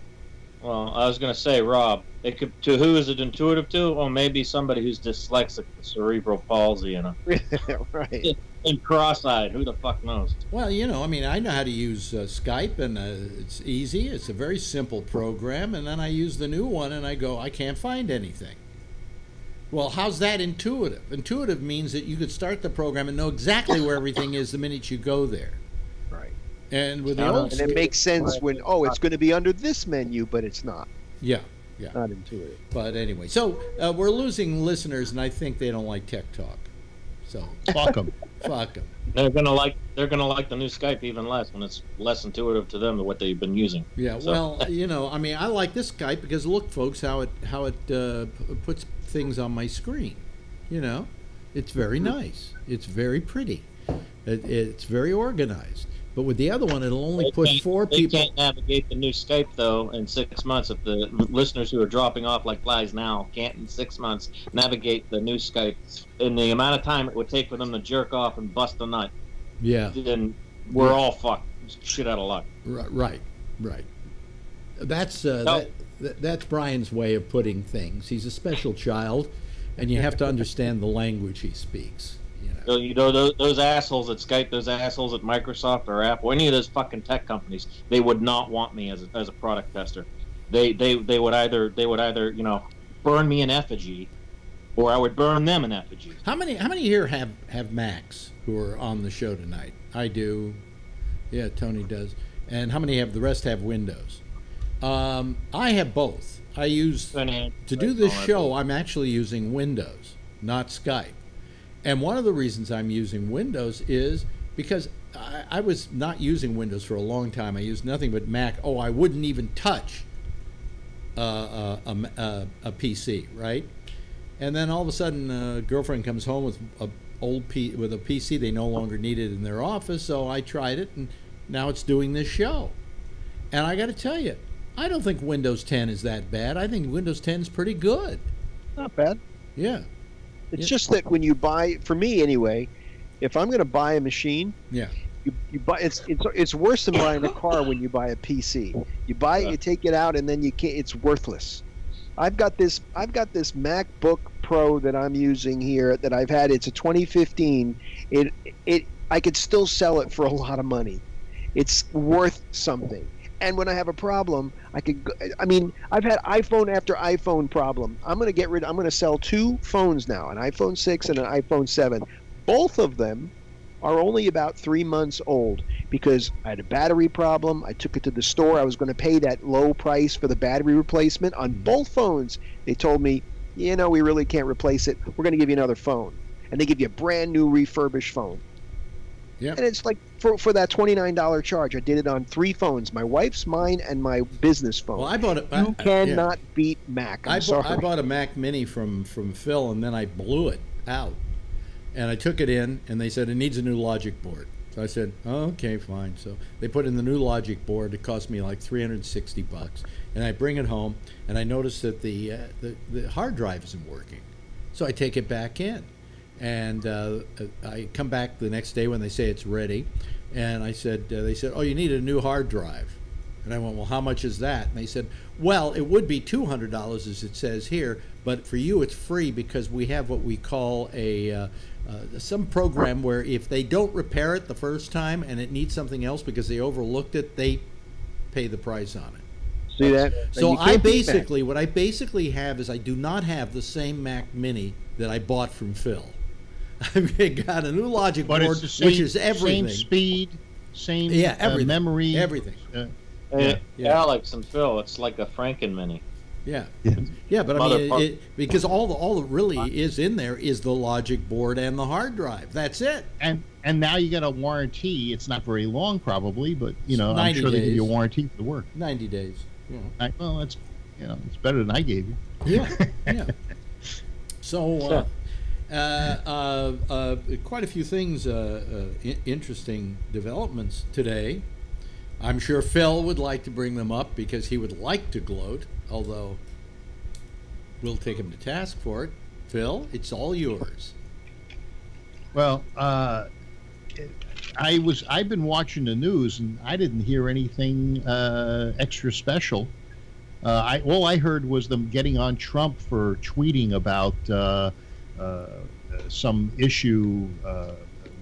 well, I was going to say, Rob. It could, to who is it intuitive to? Well, maybe somebody who's dyslexic, with cerebral palsy, and a, right. And cross-eyed. Who the fuck knows? Well, you know, I mean, I know how to use uh, Skype, and uh, it's easy. It's a very simple program, and then I use the new one, and I go, I can't find anything. Well, how's that intuitive? Intuitive means that you could start the program and know exactly where everything is the minute you go there. Right. And with the Uh, old, And it makes sense when oh, it's going to be under this menu, but it's not. yeah, yeah. Not intuitive. But anyway, so uh, we're losing listeners, and I think they don't like tech talk. So Fuck 'em. Fuck them. They're gonna like they're gonna like the new Skype even less when it's less intuitive to them than what they've been using. Yeah, So- well, you know, I mean, I like this Skype because look, folks, how it how it uh, puts things on my screen. You know, it's very nice. It's very pretty. It, it's very organized. But with the other one, it'll only They put can't- four they people. can't navigate the new Skype though in six months. If the listeners who are dropping off like flies now can't in six months navigate the new Skype in the amount of time it would take for them to jerk off and bust a nut, Yeah, then we're all fucked. Shit out of luck. right, right, right. That's uh, No. that, that, that's Brian's way of putting things. He's a special child, and you have to understand the language he speaks. You know. So, you know those, those assholes at Skype, those assholes at Microsoft or Apple, any of those fucking tech companies, they would not want me as a, as a product tester. They, they they would either they would either you know burn me in effigy, or I would burn them in effigy. How many how many here have have Macs who are on the show tonight? I do. Yeah, Tony does. And how many have the rest have Windows? Um, I have both. I use to do this show. I'm actually using Windows, not Skype. And one of the reasons I'm using Windows is because I, I was not using Windows for a long time. I used nothing but Mac. Oh, I wouldn't even touch uh, uh a, uh, a, a, a PC, right? And then all of a sudden, a girlfriend comes home with a old P, with a PC they no longer needed in their office. So I tried it, and now it's doing this show. And I got to tell you, I don't think Windows 10 is that bad. I think Windows 10 is pretty good. Not bad. Yeah, It's Yeah. just that when you buy, for me anyway, if I'm going to buy a machine, yeah, you, you buy it's, it's it's worse than buying a car when you buy a PC. You buy it, you take it out, and then you can't. It's worthless. I've got this. I've got this MacBook Pro that I'm using here that I've had. It's a 2015. It it I could still sell it for a lot of money. It's worth something. And when I have a problem, I could. go- I mean, I've had iPhone after iPhone problem. I'm going to get rid. I'm going to sell two phones now: an iPhone 6 and an iPhone 7. Both of them are only about three months old because I had a battery problem. I took it to the store. I was going to pay that low price for the battery replacement on mm-hmm. both phones. They told me, you know, we really can't replace it. We're going to give you another phone. And they give you a brand new refurbished phone. Yep. And it's like for, for that $29 charge, I did it on three phones my wife's, mine, and my business phone. Well, I bought it. you I- cannot beat Mac. I, bought, I bought a Mac Mini from from Phil, and then I blew it out. And I took it in, and they said it needs a new logic board. So I said, oh, okay, fine. So they put in the new logic board. It cost me like 360 bucks. And I bring it home, and I notice that the uh, the, the hard drive isn't working. So I take it back in, and uh, I come back the next day when they say it's ready, and I said, uh, they said, oh, you need a new hard drive. And I went, well, how much is that? And they said, well, it would be $200 as it says here, but for you it's free because we have what we call a uh, uh, some program where if they don't repair it the first time and it needs something else because they overlooked it, they pay the price on it. See that? So I can't beat Mac. basically, what I basically have is I do not have the same Mac Mini that I bought from Phil. I've got a new logic But board, same, which is everything. same speed, same Yeah, uh, memory, Everything. Uh, Hey, Yeah. Alex and Phil, it's like a Franken mini. Yeah. Yeah. Yeah, but I mean, it, it, because all the, all that really is in there is the logic board and the hard drive. That's it. and and now you got a warranty. It's not very long, probably, but you know, I'm 90 sure they give you a warranty for the work. Ninety days. Yeah. I, well, that's you know, it's better than I gave you. Yeah. yeah. So, uh, uh, uh, uh, quite a few things, uh, uh, interesting developments today. I'm sure Phil would like to bring them up because he would like to gloat, although we'll take him to task for it. Phil, it's all yours. Well, uh, I was I've been watching the news and I didn't hear anything uh, extra special. Uh, I all I heard was them getting on Trump for tweeting about uh, uh, some issue uh,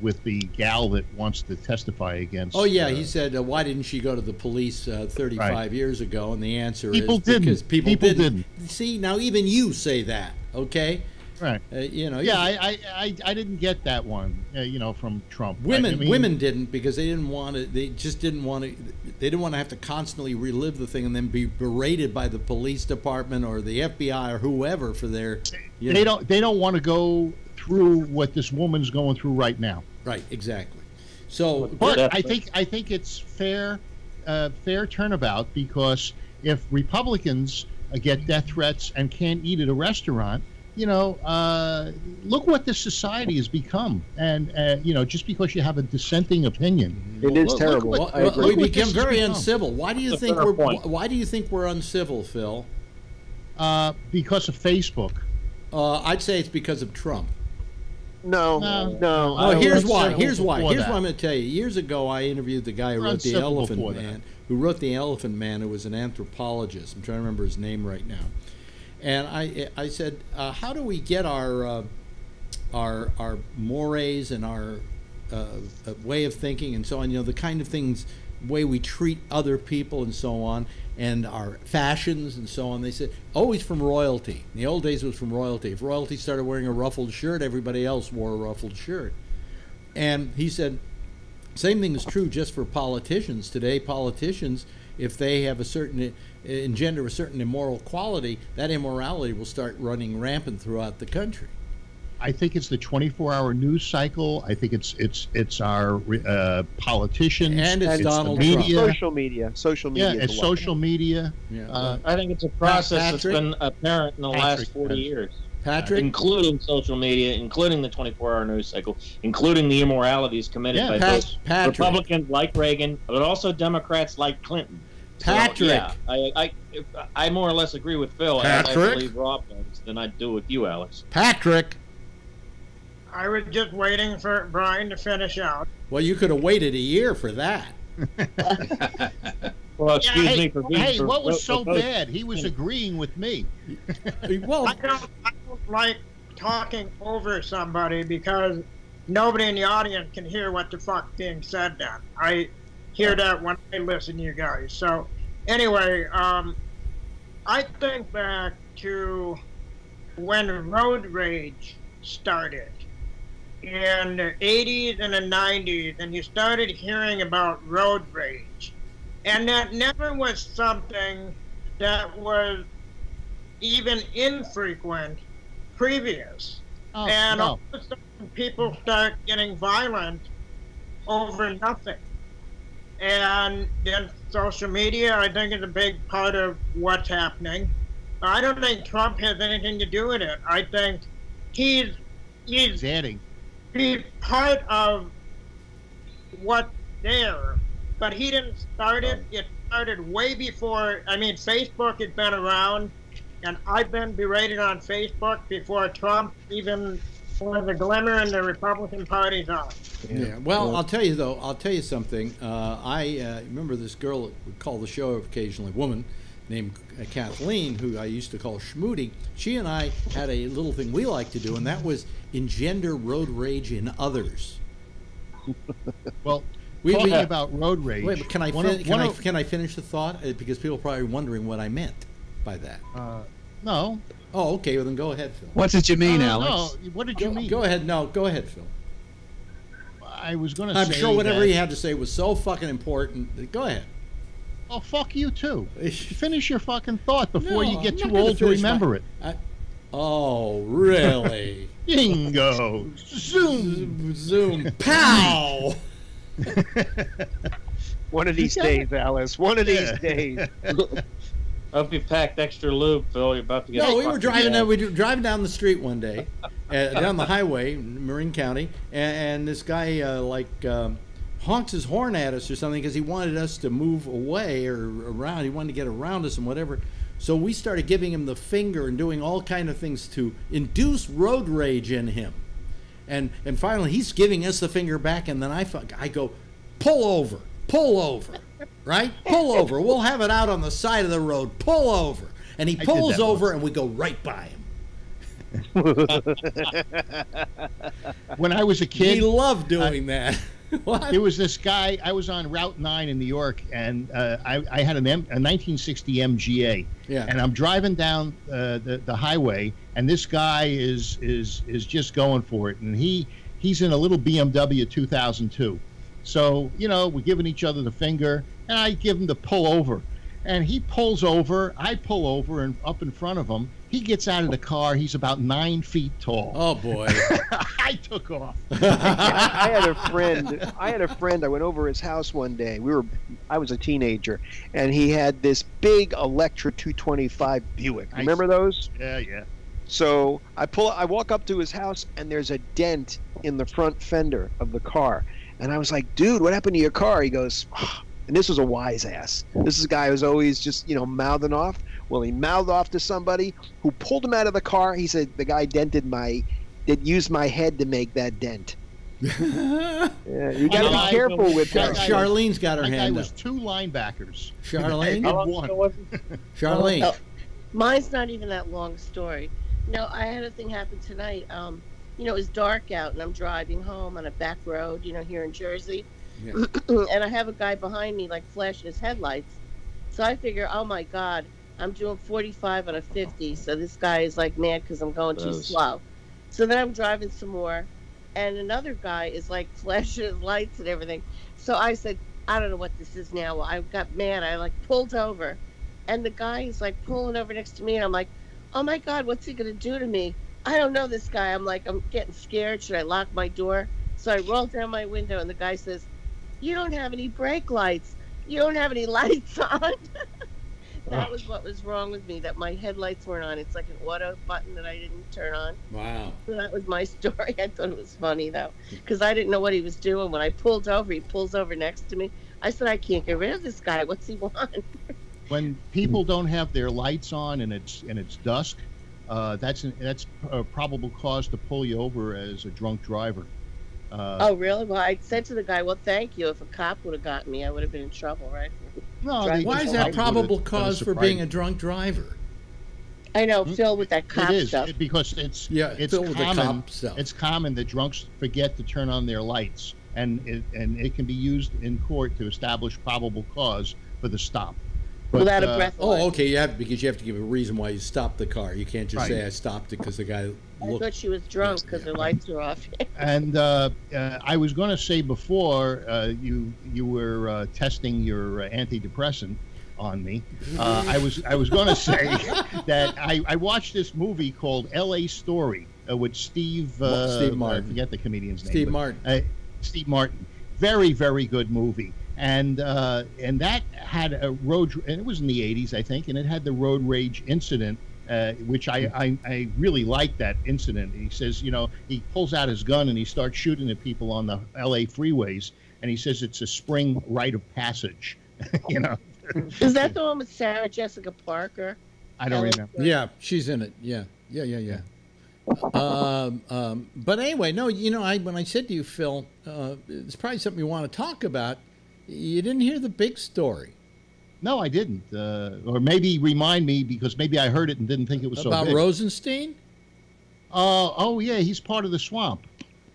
with the gal that wants to testify against. Oh yeah, uh, he said, uh, "Why didn't she go to the police uh, 35 Right. years ago?" And the answer is People is didn't. because people, People didn't. See, now even you say that, okay? Right. Uh, you know, Yeah, I, I, I, I didn't get that one. Uh, you know, from Trump. I- Women, I mean, women didn't because they didn't want to. They just didn't want to. They didn't want to have to constantly relive the thing and then be berated by the police department or the FBI or whoever for their. you They know- don't. They don't want to go through what this woman's going through right now. Right, exactly. So, But I think I think it's fair, uh, fair turnabout because if Republicans uh, get death threats and can't eat at a restaurant, you know, uh, look what this society has become. And uh, you know, just because you have a dissenting opinion, It is Look- look terrible. what- well, I agree. we Look what become very become. uncivil. Why do you That's think we're? point. Why do you think we're uncivil, Phil? uh, because of Facebook. Uh, I'd say it's because of Trump. No, No. no. Oh, here's why. Here's why. Here's that. what I'm going to tell you. Years ago, I interviewed the guy who We're wrote the Elephant before that. Man, who wrote the Elephant Man, who was an anthropologist. I'm trying to remember his name right now. And I, I said, uh, how do we get our, uh, our, our mores and our uh, uh, way of thinking and so on? You know, the kind of things, way we treat other people and so on, and our fashions and so on. They said always from royalty. In the old days, it was from royalty. If royalty started wearing a ruffled shirt, everybody else wore a ruffled shirt. And he said, same thing is true just for politicians today. Politicians, if they have a certain engender a certain immoral quality, that immorality will start running rampant throughout the country. I think it's the 24-hour news cycle. I think it's it's it's our uh, politicians And it's it's Donald the Trump. social media. Social media. yeah, it's social media. Yeah. Uh, I think it's a process that's been apparent in the Patrick, last 40 Patrick. years, Patrick, including social media, including the 24-hour news cycle, including the immoralities committed Yeah, by Pat- both Patrick. Republicans like Reagan, but also Democrats like Clinton. So, Patrick. yeah, I, I, I more or less agree with Phil. I, I Patrick. believe Rob does than I do with you, Alex. Patrick. I was just waiting for Brian to finish out. Well, you could have waited a year for that. Well, excuse hey, me for being. hey, for- what was so for- bad? He was agreeing with me. Well, I don't, I don't like talking over somebody because nobody in the audience can hear what the fuck being said then. I hear that when I listen to you guys. So anyway, um, I think back to when road rage started in the 80s and the 90s, and you started hearing about road rage. And that never was something that was even infrequent previous. Oh, and no. all of a sudden, people start getting violent over nothing. And then social media, I think, is a big part of what's happening. I don't think Trump has anything to do with it. I think he's he's He's adding. he's part of what's there, but he didn't start it. Oh. It started way before. I mean, Facebook had been around, and I've been berated on Facebook before Trump even was the glimmer in the Republican Party's eye. Yeah. Well, I'll tell you though. I'll tell you something. Uh, I uh, remember this girl that would call the show occasionally, woman named uh, Kathleen, who I used to call Schmoody. She and I had a little thing we like to do, and that was engender road rage in others. Well, We, talking we- about road rage. wait, can I, fin- of- can, I of- can I finish the thought? Uh, Because people are probably wondering what I meant by that. uh, no. Oh, okay. Well, then go ahead, Phil. What did you mean, no, Alex? no, What did you Go, mean? go ahead. No, go ahead, Phil. I was going to I'm say. sure whatever that, he had to say was so fucking important. Go ahead. Oh, fuck you too. Finish your fucking thought before No, you get I'm too old to finish my- remember it. I, oh, really? Bingo. Zoom. Zoom. Pow! One of these days, Alice. One of these days. Hope you packed extra lube, Phil. You're about to get. No, we were driving down. We were driving down the street one day, uh, down the highway in Marin County, and, and this guy uh, like um, honks his horn at us or something because he wanted us to move away or around. He wanted to get around us and whatever. So we started giving him the finger and doing all kind of things to induce road rage in him. And and finally he's giving us the finger back, and then I I go, pull over, pull over, right? Pull over. We'll have it out on the side of the road. Pull over. And he pulls over, once. and we go right by him. When I was a kid, He loved doing that. What? There was this guy. I was on Route Nine in New York, and uh, I, I had an M, a 1960 MGA, Yeah. and I'm driving down uh, the the highway, and this guy is is is just going for it, and he he's in a little BMW 2002. So you know we're giving each other the finger, and I give him the pull over, and he pulls over. I pull over, and up in front of him, he gets out of the car. He's about nine feet tall. Oh boy. I took off. I had a friend. I had a friend. I went over his house one day. We were, I was a teenager, and he had this big Electra 225 Buick. Remember those? Yeah, yeah. So I pull. I walk up to his house, and there's a dent in the front fender of the car. And I was like, "Dude, what happened to your car?" He goes, "Ah." And this was a wise ass. This is a guy who's always just you know mouthing off. Well, he mouthed off to somebody who pulled him out of the car. He said, "The guy dented my, did use my head to make that dent." Yeah, you got to be careful with Char- that. Charlene's got her That guy hand was up. two linebackers. Charlene? Hit one. Charlene. Oh, mine's not even that long story. No, I had a thing happen tonight. Um, you know, it was dark out, and I'm driving home on a back road, you know, here in Jersey. Yeah. and I have a guy behind me, like, flashing his headlights. So I figure, oh my God, I'm doing 45 on a 50. So this guy is like mad because I'm going too slow. So then I'm driving some more, and another guy is like flashing his lights and everything. So I said, I don't know what this is now. I got mad. I like pulled over, and the guy is like pulling over next to me, and I'm like, oh my God, what's he gonna do to me? I don't know this guy. I'm like, I'm getting scared. Should I lock my door? So I roll down my window, and the guy says, you don't have any brake lights. You don't have any lights on. that was what was wrong with me. That my headlights weren't on. It's like an auto button that I didn't turn on. Wow. So that was my story. I thought it was funny though, because I didn't know what he was doing. When I pulled over, he pulls over next to me. I said, I can't get rid of this guy. What's he want? When people don't have their lights on and it's and it's dusk, uh, that's an, that's a probable cause to pull you over as a drunk driver. Uh, oh, really? Well, I said to the guy, well, thank you. If a cop would have gotten me, I would have been in trouble, right? no, Why Why is that probable cause for being a drunk driver? I know, Hmm? filled with that cop It is stuff. it- because it's Yeah, it's filled with the common. cop stuff. It's common that drunks forget to turn on their lights, and it, and it can be used in court to establish probable cause for the stop. But, Without a uh, breath. Oh, okay. You have because you have to give a reason why you stopped the car. You can't just Right. say I stopped it because the guy I looked. thought she was drunk because her lights were off. And uh, uh, I was going to say before uh, you you were uh, testing your uh, antidepressant on me. Uh, I was I was going to say that I, I watched this movie called L.A. Story uh, with Steve uh, Steve Martin. I forget the comedian's name. Steve but, Martin. Uh, Steve Martin. Very very good movie. And uh, and that had a road and it was in the 80s I think and it had the road rage incident uh, which I, I, I really like that incident. He says, you know, he pulls out his gun and he starts shooting at people on the LA freeways, and he says it's a spring rite of passage. you know, Is that the one with Sarah Jessica Parker? I don't LA remember. Yeah, she's in it. Yeah, yeah, yeah, yeah. um, um, but anyway, no, you know, I when I said to you, Phil, uh, it's probably something you want to talk about. You didn't hear the big story No, I didn't. Uh, or maybe remind me because maybe I heard it and didn't think it was so about big. Rosenstein. Uh, oh yeah, he's part of the swamp.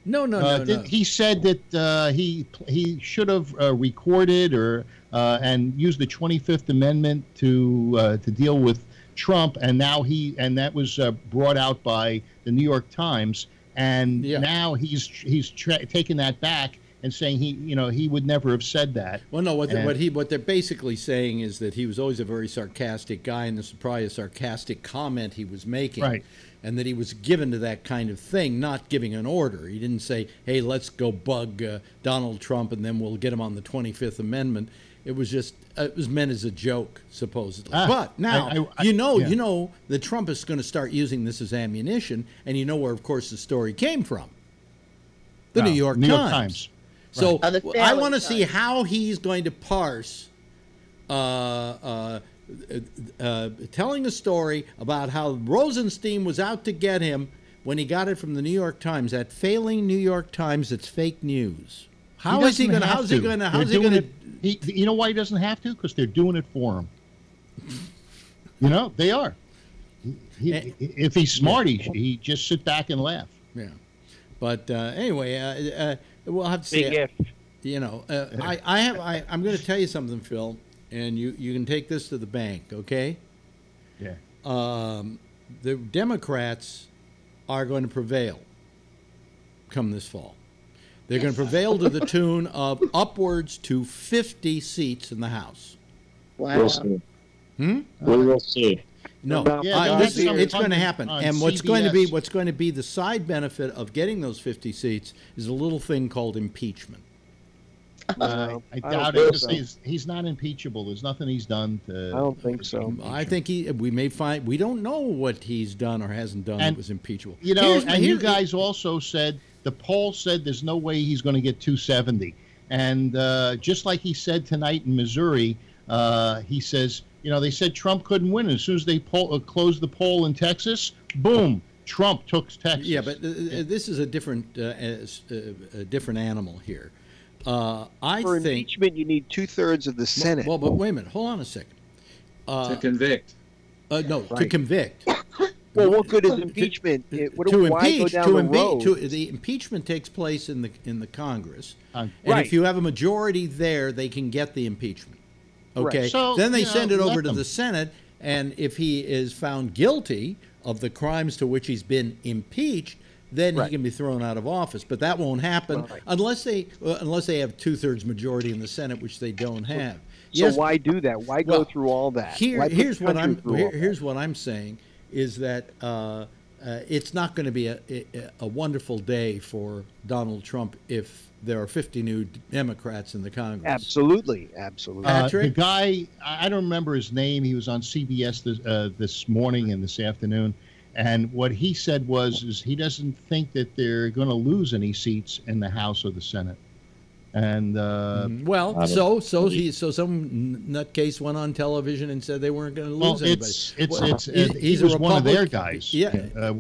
No, no, Uh, no, no. He said that uh, he he should have uh, recorded or uh, and used the Twenty Fifth Amendment to uh, to deal with Trump, and now he and that was uh, brought out by the New York Times, and Yeah. now he's he's tra- taking that back and saying he you know he would never have said that. Well, no. What, the, what he what they're basically saying is that he was always a very sarcastic guy, and this is probably a sarcastic comment he was making, Right. And that he was given to that kind of thing, not giving an order. He didn't say, "Hey, let's go bug uh, Donald Trump, and then we'll get him on the Twenty Fifth Amendment." It was just uh, it was meant as a joke, supposedly. Ah, but now I- I- you know, yeah. you know, that Trump is going to start using this as ammunition, and you know where, of course, the story came from. The Uh, New York New York Times. Times. So Oh, I want to see how he's going to parse uh, uh, uh, uh, telling a story about how Rosenstein was out to get him when he got it from the New York Times. That failing New York Times, it's fake news. How is he doesn't going to? have How's he going to? They're How's he doing going to? it- you know why he doesn't have to? Because they're doing it for him. You know they are. He, Eh. if he's smart, he he just sit back and laugh. Yeah. But uh, anyway, uh, uh, we'll have to see. Big if. you know, uh, I, I have, I, I'm going to tell you something, Phil, and you, you can take this to the bank, okay? Yeah. Um, the Democrats are going to prevail come this fall. They're going to prevail to the tune of upwards to 50 seats in the House. Wow. We'll see. Hmm? We will see. No, No, Yeah, I- this- had it's going to happen. And what's going to be what's going to be the side benefit of getting those 50 seats is a little thing called impeachment. No, I don't doubt think it. 'cause so. He's, he's not impeachable. There's nothing he's done to. I don't think so. I think he. We may find we don't know what he's done or hasn't done that was impeachable. You know, Here's- and you guys also said the poll said there's no way he's going to get 270. And uh, just like he said tonight in Missouri, uh, he says, you know, they said Trump couldn't win. As soon as they poll, uh, closed the poll in Texas, boom, Trump took Texas. Yeah, but uh, uh, this is a different uh, as- uh, a different animal here. Uh, I For think. impeachment, you need two thirds of the Senate. Well, but wait a minute. Hold on a second. Uh, to convict. uh, no, to convict. Well, what good is impeachment? It, what, to impeach, go down to the to- the impeachment takes place in the in the Congress, Uh, and Right. if you have a majority there, they can get the impeachment. Okay, Right. So, then they you know, send it over to them. the Senate, and if he is found guilty of the crimes to which he's been impeached, then Right. he can be thrown out of office. But that won't happen Right. unless they uh, unless they have two thirds majority in the Senate, which they don't have. so yes, why do that? Why well, go through all that? here, here's what I'm here- here's what I'm saying is that uh, uh, it's not going to be a, a, a wonderful day for Donald Trump if there are 50 new Democrats in the Congress. Absolutely, absolutely. Uh, the guy, I I don't remember his name. He was on CBS this, uh, this morning and this afternoon, and what he said was, is he doesn't think that they're going to lose any seats in the House or the Senate. And uh, Mhm. Well, so so he so some nutcase went on television and said they weren't going to lose well, anybody. it's it's Well, it's he- uh, he he's a one of their guys. Yeah.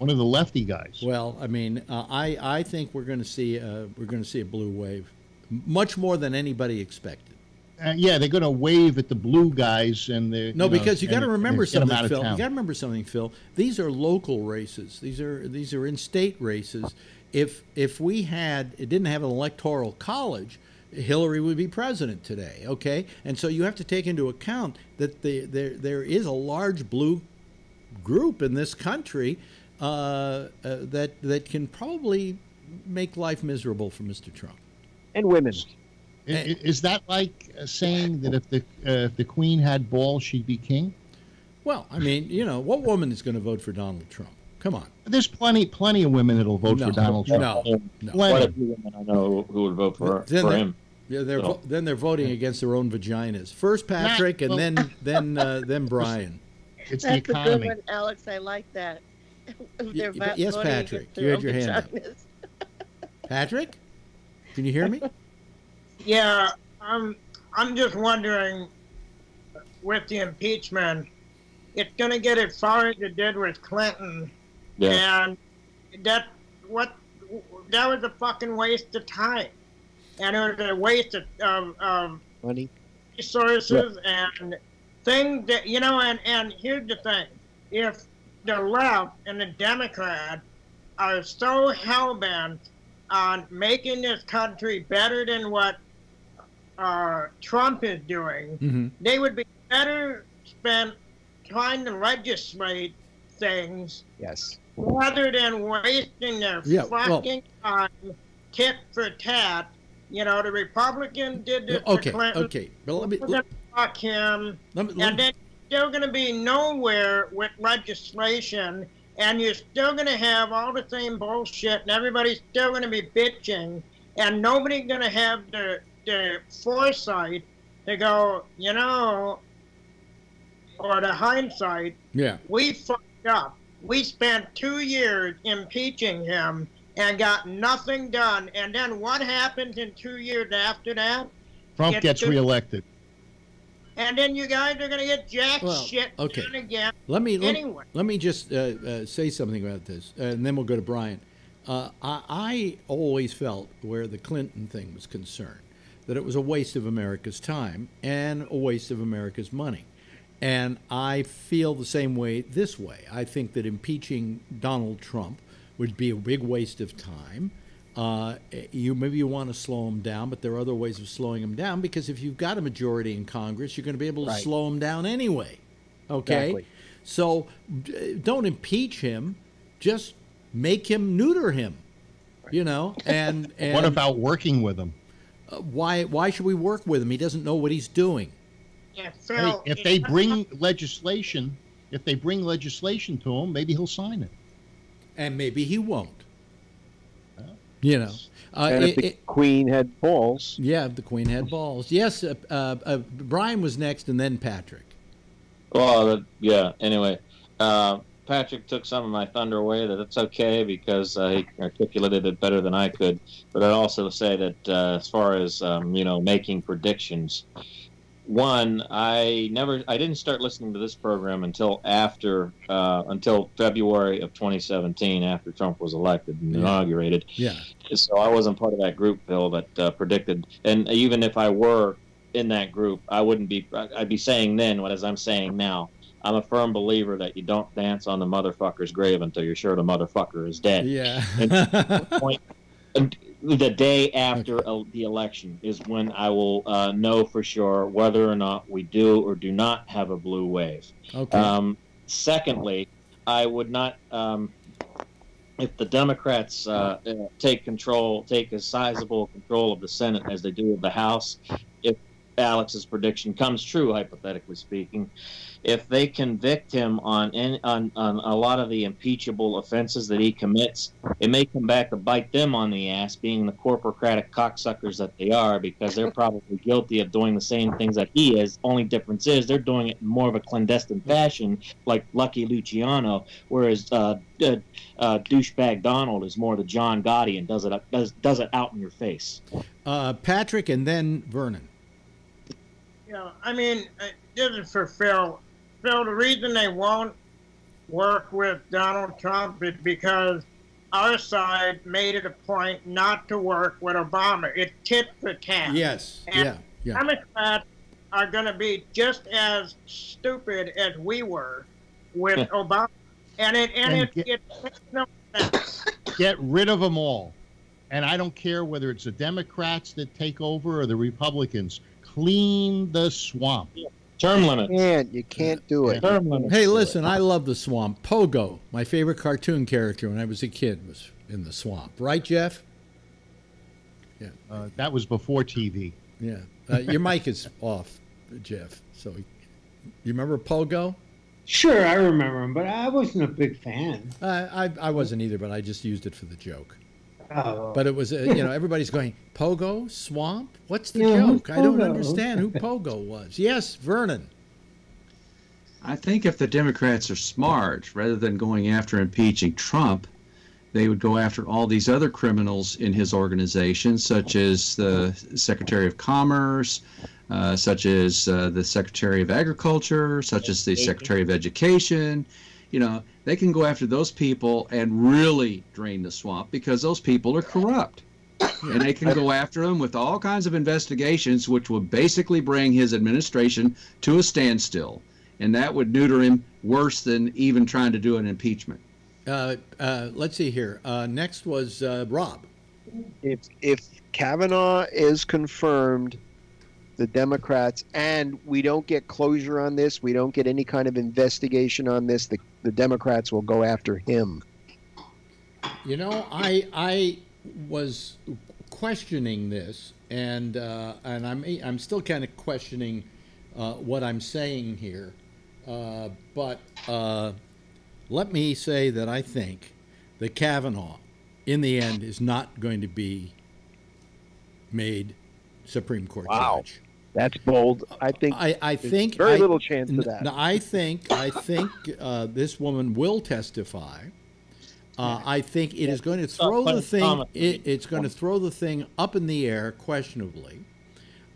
One of the lefty guys. Well, I mean, uh, I I think we're going to see uh, we're going to see a blue wave, much more than anybody expected. Uh, yeah, they're going to wave at the blue guys, and they No, you know, because you got to remember and get 'em something, Phil. You got to remember something, Phil. These are local races. These are these are in-state races. If if we had it didn't have an electoral college, Hillary would be president today. Okay, and so you have to take into account that the, there there is a large blue group in this country uh, uh, that that can probably make life miserable for Mr. Trump. and women. I- i- Is that like uh, saying that if the uh, if the queen had balls, she'd be king? Well, I mean, you know, what woman is going to vote for Donald Trump? Come on. There's plenty plenty of women that'll vote No, for Donald Trump. no. No. Quite a few women I know who would vote for, Then for they- him. Yeah, they're So- vo- then they're voting against their own vaginas. First Patrick, and well- then then uh, then Brian. It's the That's a good economy. one, Alex. I like that. They're but va- yes, Patrick, against you their had your hand up. Patrick, can you hear me? Yeah, I'm. I'm just wondering, with the impeachment, it's going to get as far as it did with Clinton, Yeah. and that what that was a fucking waste of time, and it was a waste of, of, of Money. resources and things that you know. And and here's the thing: if the left and the Democrat are so hell bent on making this country better than what uh, Trump is doing, Mm-hmm. they would be better spent trying to legislate things Yes. rather than wasting their Yeah, well- fucking time tit for tat. You know, the Republican did this Okay, for Clinton. okay, but let me let, fuck him, let me, let and then still going to be nowhere with legislation, and you're still going to have all the same bullshit, and everybody's still going to be bitching, and nobody's going to have the the foresight to go, you know, or the hindsight. yeah. We fucked up. We spent two years impeaching him and got nothing done. And then what happens in two years after that? Trump Get gets reelected. And then you guys are going to get jack Well, shit okay. done again. Let me let, Anyway. let me just uh, uh, say something about this, uh, and then we'll go to Brian. Uh, I, I always felt, where the Clinton thing was concerned, that it was a waste of America's time and a waste of America's money. And I feel the same way this way. I think that impeaching Donald Trump would be a big waste of time. Uh, you maybe you want to slow him down, but there are other ways of slowing him down because if you've got a majority in Congress, you're going to be able to Right. slow him down anyway. Okay, Exactly. so don't impeach him, just make him neuter him. You know, and, and What about working with him? uh, why why should we work with him? He doesn't know what he's doing. Yeah, Hey, if they bring legislation, if they bring legislation to him, maybe he'll sign it. and maybe he won't. You know, uh, and if it- the it- queen had balls, yeah, the Queen had balls. Yes, uh, uh, uh, Brian was next, and then Patrick. Well, that, yeah. Anyway, uh, Patrick took some of my thunder away. That it's okay because uh, he articulated it better than I could. But I'd also say that uh, as far as um, you know, making predictions, one, I never, I didn't start listening to this program until after, uh, until February of 2017, after Trump was elected and Yeah. inaugurated. Yeah, So I wasn't part of that group, Phil, that uh, predicted. And even if I were in that group, I wouldn't be. I'd be saying then what as I'm saying now. I'm a firm believer that you don't dance on the motherfucker's grave until you're sure the motherfucker is dead. yeah. Point- and the day after the election is when I will uh, know for sure whether or not we do or do not have a blue wave. okay. Um, secondly, I would not, um, if the Democrats uh, uh, take control, take a sizable control of the Senate as they do of the House, if Alex's prediction comes true, hypothetically speaking, if they convict him on, any, on on a lot of the impeachable offenses that he commits, it may come back to bite them on the ass, being the corporocratic cocksuckers that they are, because they're probably guilty of doing the same things that he is. Only difference is they're doing it in more of a clandestine fashion, like Lucky Luciano, whereas uh, uh, uh, douchebag Donald is more the John Gotti and does it does does it out in your face. Uh, Patrick, and then Vernon. you know, I mean, uh, this is for Phil. Phil, the reason they won't work with Donald Trump is because our side made it a point not to work with Obama. It tit for tat. Yes. And Yeah. Yeah. Democrats are going to be just as stupid as we were with Obama, and it and, And it, get- it makes no sense. Get rid of them all. And I don't care whether it's the Democrats that take over or the Republicans. Clean the swamp. Term limits. can't you can't do it. Term limits. Hey, listen, I love the swamp. Pogo, my favorite cartoon character when I was a kid, was in the swamp. Right, Jeff? Uh, that was before TV. Yeah. Uh, your mic is off, Jeff. So, you remember Pogo? Sure, I remember him, but I wasn't a big fan. Uh, I I wasn't either, but I just used it for the joke. Oh, But it was, uh, you know, everybody's going, Pogo, swamp? What's the Yeah, joke? I don't understand who Pogo was. Yes, Vernon. I think if the Democrats are smart, rather than going after impeaching Trump, they would go after all these other criminals in his organization, such as the Secretary of Commerce, uh, such as uh, the Secretary of Agriculture, such as the Secretary of Education. You know, they can go after those people and really drain the swamp because those people are corrupt. And they can go after him with all kinds of investigations, which would basically bring his administration to a standstill. And that would neuter him worse than even trying to do an impeachment. Uh, uh, let's see here. Uh, next was uh, Rob. If if Kavanaugh is confirmed, the Democrats and we don't get closure on this, we don't get any kind of investigation on this, the, the Democrats will go after him. You know, I I was questioning this, and uh, and I'm I'm still kind of questioning uh, what I'm saying here, uh, but uh, let me say that I think that Kavanaugh, in the end, is not going to be made Supreme Court Wow. judge. That's bold. I think I, I think very I- little chance of that. I think I think uh, this woman will testify. Uh, I think it is going to throw the thing. It, it's going to throw the thing up in the air, questionably.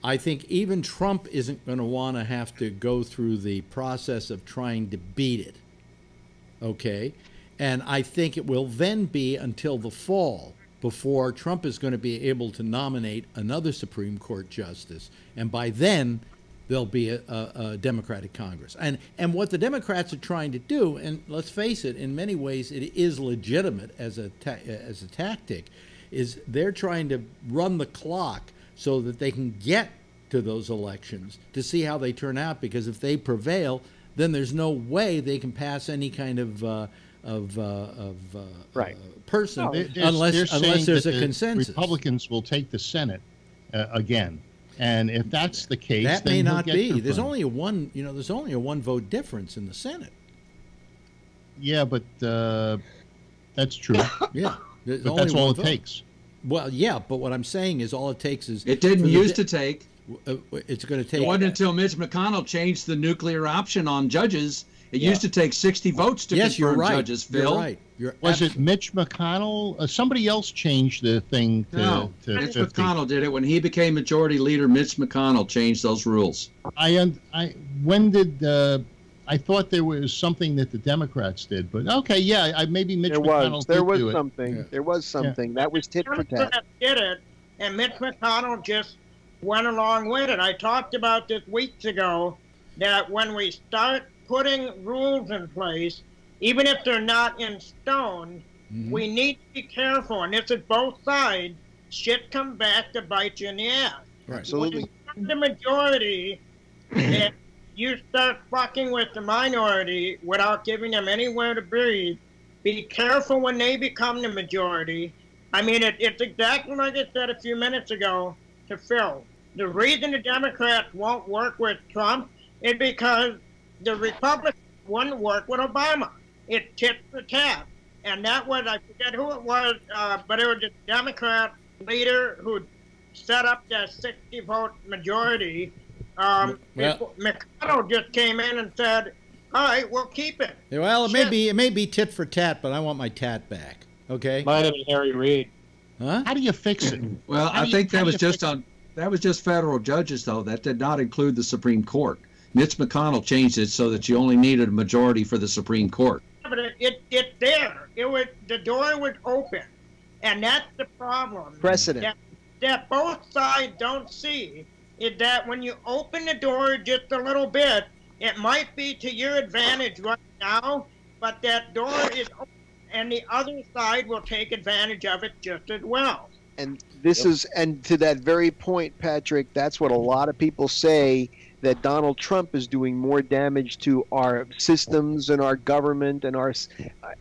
I think even Trump isn't going to want to have to go through the process of trying to beat it. Okay, and I think it will then be until the fall before Trump is going to be able to nominate another Supreme Court justice, and by then there'll be a, a, a Democratic Congress. And and what the Democrats are trying to do, and let's face it, in many ways it is legitimate as a as a tactic, is they're trying to run the clock so that they can get to those elections to see how they turn out. Because if they prevail, then there's no way they can pass any kind of uh, of uh, of uh, Right. uh, person They're- they're- unless they're unless there's a the consensus. Republicans will take the Senate uh, again, and if that's the case, that then may not get be. There's only a one. You know, there's only a one vote difference in the Senate. yeah, but uh, that's true. Yeah, there's but that's all it vote. takes. Well, yeah, but what I'm saying is all it takes is It didn't for used to take. uh, It's going to take. It wasn't until Mitch McConnell changed the nuclear option on judges. It used to take 60 votes to yes, you're confirm right. judges, Phil. You're right. You're Was abs- it Mitch McConnell? Uh, somebody else changed the thing to, No, to Mitch 50. McConnell did it when he became majority leader. Mitch McConnell changed those rules. I, un- I when did uh, I thought there was something that the Democrats did, but okay, yeah, I, maybe Mitch There McConnell was there did was do something. Yeah. There was something. That was tit for tat. Democrats did it, and Mitch McConnell just went along with it. I talked about this weeks ago that when we start putting rules in place, even if they're not in stone, Mhm. we need to be careful. And this is both sides. Shit come back to bite you in the ass. right. Absolutely. When the majority, and you start fucking with the minority without giving them anywhere to breathe, be careful when they become the majority. I mean, it, it's exactly like I said a few minutes ago to Phil. The reason the Democrats won't work with Trump is because the Republicans wouldn't work with Obama. It tit the tat. And that was, I forget who it was, uh, but it was a Democrat leader who set up that 60 vote majority. Um, Well- McConnell just came in and said, all right, we'll keep it. Well, it may be it may be tit for tat, but I want my tat back. Okay. Might have been Harry Reid. Huh? How do you fix it? Well, How I do you- think that was just on that was just federal judges though. That did not include the Supreme Court. Mitch McConnell changed it so that you only needed a majority for the Supreme Court. but it, it it's there. It was the door was open, and that's the problem. Precedent. That, that both sides don't see is that when you open the door just a little bit, it might be to your advantage right now, but that door is open, and the other side will take advantage of it just as well. And this is, and to that very point, Patrick, that's what a lot of people say that Donald Trump is doing more damage to our systems and our government and our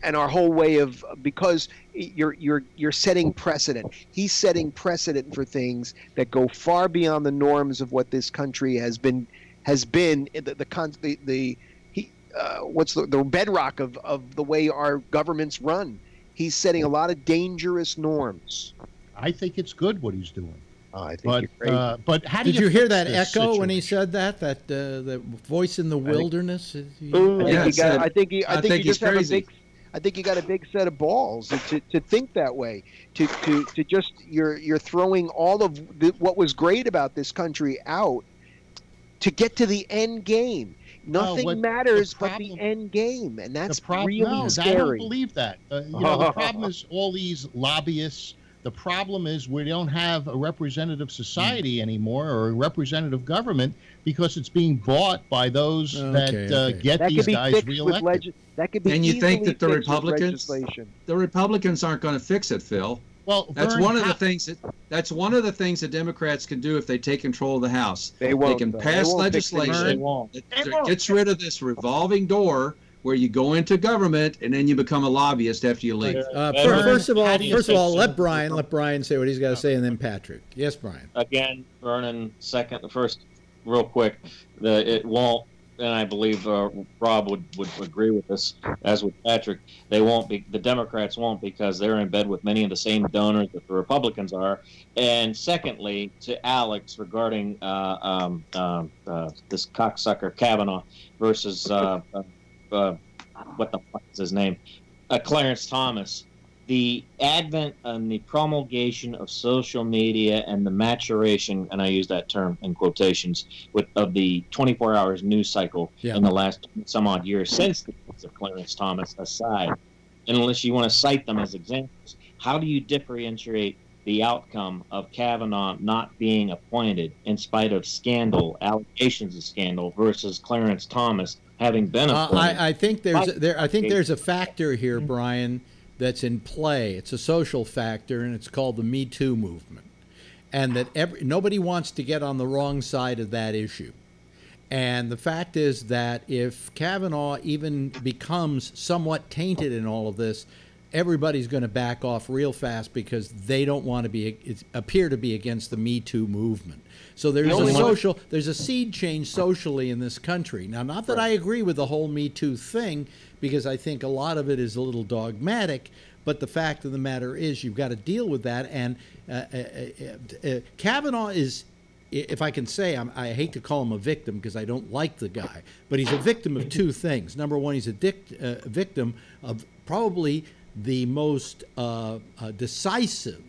and our whole way of because you're you're you're setting precedent. He's setting precedent for things that go far beyond the norms of what this country has been has been the the the, the he uh, what's the, the bedrock of of the way our governments run. He's setting a lot of dangerous norms. I think it's good what he's doing. Oh, I think But you're great. uh, but how do Did you hear that this echo when he said that? That uh, the voice in the wilderness. Ooh, I think Yeah, you got. I think you. I, I think, think you he's just have a big. I think you got a big set of balls to, to think that way. To, to, to just you're you're throwing all of the, what was great about this country out to get to the end game. Nothing what- the matters but the end game, and that's the problem, really no, I don't believe that. Uh, you know, the problem is all these lobbyists. The problem is we don't have a representative society anymore or a representative government because it's being bought by those Okay, that uh, okay. get that these could be guys reelected. leg- That could be. And you think that the Republicans- The Republicans aren't going to fix it, Phil. well, That's Vern, one of the things that that's one of the things that Democrats can do if they take control of the House. They won't. can though. They pass won't legislation. That They that won't. gets rid of this revolving door where you go into government and then you become a lobbyist after you leave. Uh, Vern, fir- first of all, first of all, it? let Brian let Brian say what he's got to say, and then Patrick. Yes, Brian. again, Vernon, second, the first, real quick, the it won't, and I believe uh, Rob would, would agree with this, as with Patrick. They won't be, the Democrats won't because they're in bed with many of the same donors that the Republicans are. And secondly, to Alex regarding uh, um, um uh, this cocksucker Kavanaugh versus uh, what the fuck is his name, uh, Clarence Thomas. The advent and the promulgation of social media and the maturation, and I use that term in quotations, with of the 24 hours news cycle Yeah. in the last some odd years since the case of Clarence Thomas aside, and unless you want to cite them as examples, how do you differentiate the outcome of Kavanaugh not being appointed in spite of scandal, allegations of scandal, versus Clarence Thomas having been Uh. I, I think there's there. I think there's a factor here, Brian, that's in play. It's a social factor, and it's called the Me Too movement. And that every, nobody wants to get on the wrong side of that issue. And the fact is that if Kavanaugh even becomes somewhat tainted in all of this, everybody's going to back off real fast because they don't want to be appear to be against the Me Too movement. So there's a social there's a seed change socially in this country. Now, not that I agree with the whole Me Too thing because I think a lot of it is a little dogmatic. But the fact of the matter is, you've got to deal with that. And uh, uh, uh, uh Kavanaugh is if I can say, I'm, i hate to call him a victim because I don't like the guy, but he's a victim of two things. Number one, he's a dic- uh, victim of probably the most uh, uh, decisive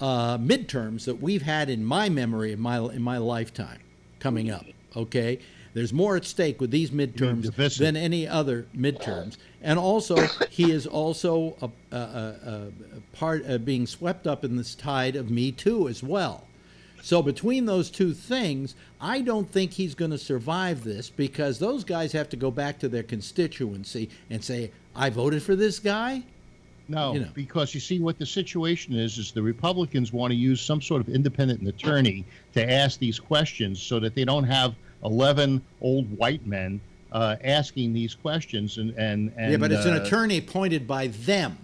uh, midterms that we've had in my memory in my in my lifetime coming up. Okay, there's more at stake with these midterms than any other midterms, and also he is also a, a, a, a part of being swept up in this tide of Me Too as well. So between those two things, I don't think he's going to survive this because those guys have to go back to their constituency and say, "I voted for this guy." No, you know. because you see what the situation is is the Republicans want to use some sort of independent attorney to ask these questions so that they don't have 11 old white men uh, asking these questions and and, and Yeah, but it's uh, an attorney appointed by them.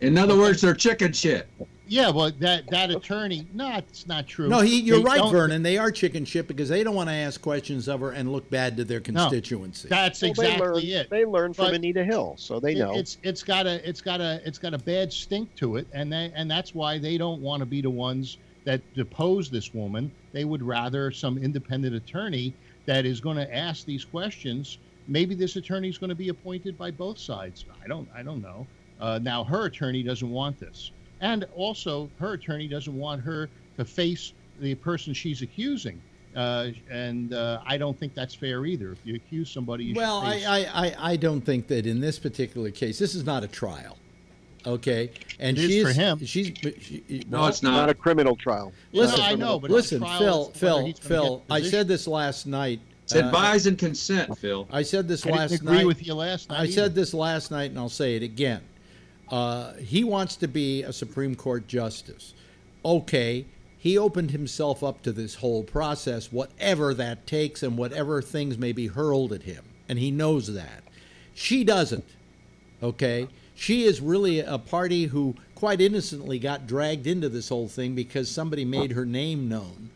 In other words, they're chicken shit. Yeah, well, that that attorney, no, it's not true. No, he, you're they right, Vernon. They are chicken shit because they don't want to ask questions of her and look bad to their constituency. No, that's well, exactly they learn, it. They learn from but Anita Hill, so they know. it's it's got a it's got a it's got a bad stink to it, and they and that's why they don't want to be the ones that depose this woman. They would rather some independent attorney that is going to ask these questions. Maybe this attorney is going to be appointed by both sides. I don't I don't know. Uh, now her attorney doesn't want this. And also, her attorney doesn't want her to face the person she's accusing. Uh, and uh, I don't think that's fair either. If you accuse somebody, you well, face... I, I, I don't think that in this particular case, this is not a trial. Okay, and she's for him. She's she, well, no, it's not. not a criminal trial. Listen, I know, but listen, Phil, Phil, Phil. I said this last night. It's advise uh, and consent, Phil. I said this I last didn't agree night. with you last night. I either. said this last night, and I'll say it again. Uh, he wants to be a Supreme Court justice. Okay, he opened himself up to this whole process, whatever that takes and whatever things may be hurled at him. And he knows that. She doesn't. Okay? She is really a party who quite innocently got dragged into this whole thing because somebody made her name known.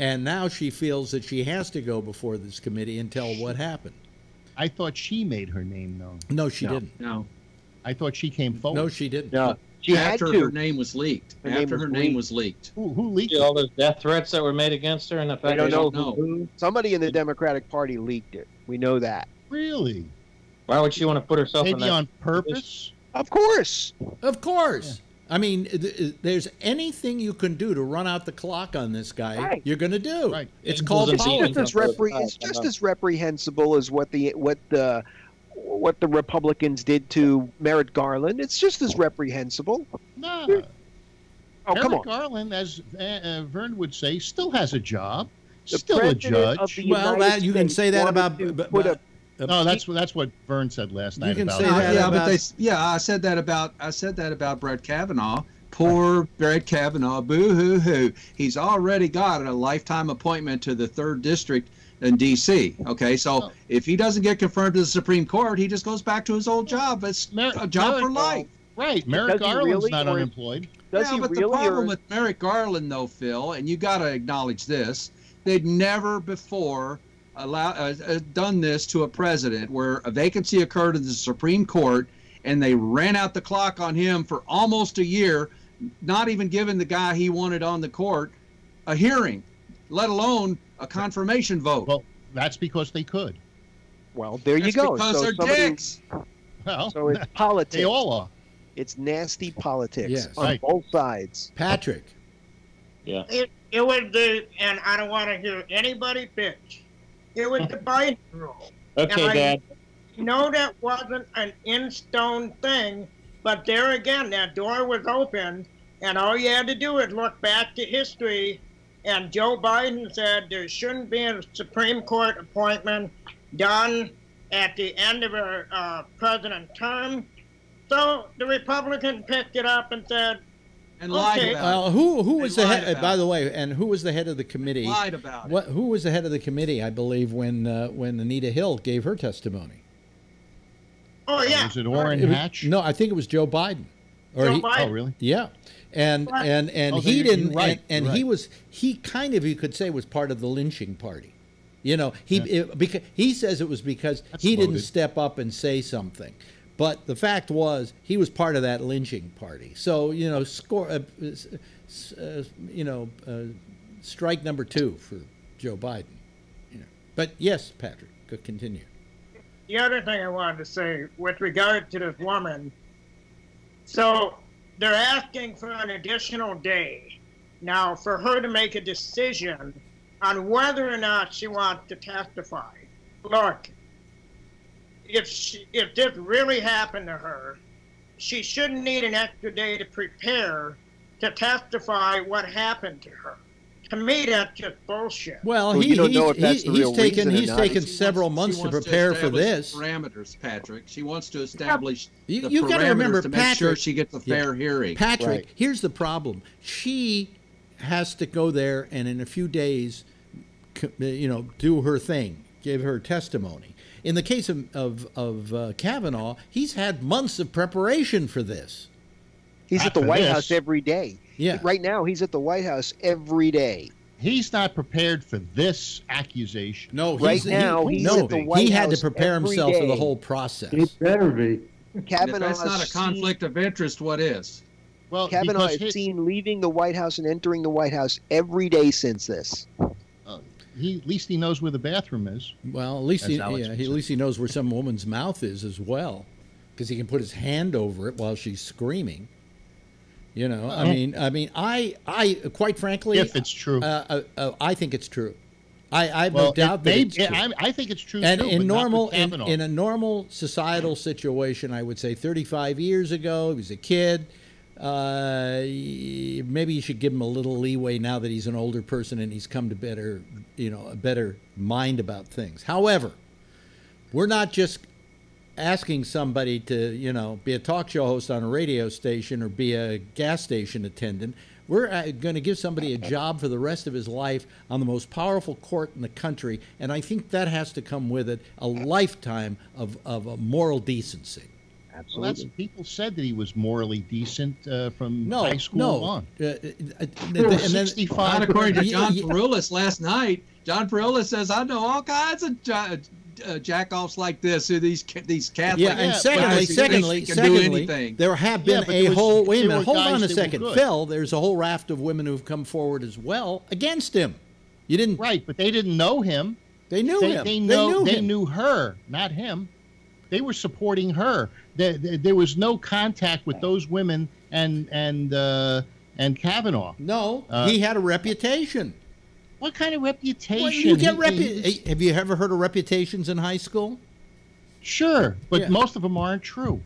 And now she feels that she has to go before this committee and tell what happened. I thought she made her name known. No, she no. didn't. No. I thought she came forward. No, she didn't. No, she after had to. her name was leaked. Her after name was her name leaked. was leaked. Who, who leaked See all those death threats that were made against her, and the fact I don't know, don't who. Somebody in the Democratic Party leaked it. We know that. Really? Why would she want to put herself in that? on purpose? Of course. Of course. I mean, th- there's anything you can do to run out the clock on this guy, Right. you're going to do. Right. It's Angels called and It's just as repre- it's just as reprehensible as what the what the what the Republicans did to Merrick Garland. It's just as reprehensible. No. Oh, come on. Garland, as uh, uh, Vern would say, still has a job. The Still a judge. Well, that you can say that about. to but- but- No, that's what that's what Vern said last night can about say it. Uh, that yeah, about- but they, yeah, I said that about I said that about Brett Kavanaugh. Poor Brett Kavanaugh. Boo hoo hoo. He's already got a lifetime appointment to the third district in D.C. Okay, so Oh. if he doesn't get confirmed to the Supreme Court, he just goes back to his old job. It's Mer- a job for Merrick- life. Right. Merrick Does Garland's really, not or- unemployed. Does yeah, he but really? the problem or- with Merrick Garland, though, Phil, and you got to acknowledge this, they'd never before allow, uh, uh, done this to a president where a vacancy occurred in the Supreme Court and they ran out the clock on him for almost a year, not even giving the guy he wanted on the court a hearing, let alone a confirmation vote. Well, that's because they could. well, there you go. because so they're somebody- dicks. Well, So it's politics. they all are. It's nasty politics Yes. on Right. both sides. Patrick. Yeah. It, it was the, and I don't want to hear anybody bitch. It was the Biden rule. Okay, And I- Dad. No, that wasn't an in stone thing, but there again, that door was open, and all you had to do is look back to history. And Joe Biden said there shouldn't be a Supreme Court appointment done at the end of a uh, president term. So the Republican picked it up and said, And lied Okay. about Uh, who who was the head? about By the way, and who was the head of the committee? it. Lied about. What? Who was the head of the committee? I believe when uh, when Anita Hill gave her testimony. "Oh yeah." Was it Orrin It was- Hatch? no, I think it was Joe Biden. Or Joe he, Biden. Oh, really? Yeah, and Right. and and Oh, he you're- you're didn't, right, and, and you're he was he kind of you could say was part of the lynching party. You know, he Yeah. it, because he says it was because That's he didn't step up and say something. But the fact was, he was part of that lynching party. So you know, score, uh, s- s- uh, you know, uh, strike number two for Joe Biden. You know. But yes, Patrick, could continue. the other thing I wanted to say with regard to this woman, so they're asking for an additional day now for her to make a decision on whether or not she wants to testify. Look, if she, if this really happened to her, she shouldn't need an extra day to prepare to testify what happened to her. To me, that's just bullshit. Well, Well, he, don't he's, know if that's he- the he's taken he's taken several months to wants prepare for this. Parameters, Patrick. She wants to establish You- the you gotta remember, to make sure Patrick- she gets a Yeah. fair hearing. Patrick, Right. here's the problem. She has to go there and in a few days, you know, do her thing, give her testimony. In the case of of, of uh, Kavanaugh, he's had months of preparation for this. He's Not at the White this. House every day. Yeah. Right now, he's at the White House every day. He's not prepared for this accusation. No, Right now, he, he's no, at the White he had to prepare every himself for the whole process. It better be. And if Kavanaugh that's not a has seen- conflict of interest, what is? Well, Kavanaugh because is seen leaving the White House and entering the White House every day since this. uh, he at least he knows where the bathroom is. Well, at least he, yeah, he, at least he knows where some woman's mouth is as well, because he can put his hand over it while she's screaming. You know, I mean, I mean, I, I, quite frankly, If it's true. uh, uh, uh, I think it's true. I, I have well, no doubt it that may- it's true. I, I think it's true and too. in but not normal, in, in a normal societal situation, I would say 35 years ago, he was a kid. Uh, maybe you should give him a little leeway now that he's an older person and he's come to better, you know, a better mind about things. However, we're not just asking somebody to, you know, be a talk show host on a radio station or be a gas station attendant. We're uh, going to give somebody a job for the rest of his life on the most powerful court in the country, and I think that has to come with it a lifetime of, of a moral decency. well, that's, people said that he was morally decent uh, from No, high school no. on. Uh, uh, uh, and There were 65 Not according to Yeah, John yeah. Perulis last night. John Perulis says, "I know all kinds of ja- uh, jackoffs like this who these ca- these Catholic." Yeah, and secondly, guys secondly, secondly, there have been but a was- whole. Wait a minute, hold on a second, good. Phil. There's a whole raft of women who've come forward as well against him. You didn't. Right, but they didn't know him. They knew they, him. They, know, knew they him. knew her, not him. They were supporting her. There, there, there was no contact with those women and and uh, and Kavanaugh. No, Uh, he had a reputation. What kind of reputation? Well, you get He- he- repu- Have you ever heard of reputations in high school? Sure, but Yeah. most of them aren't true.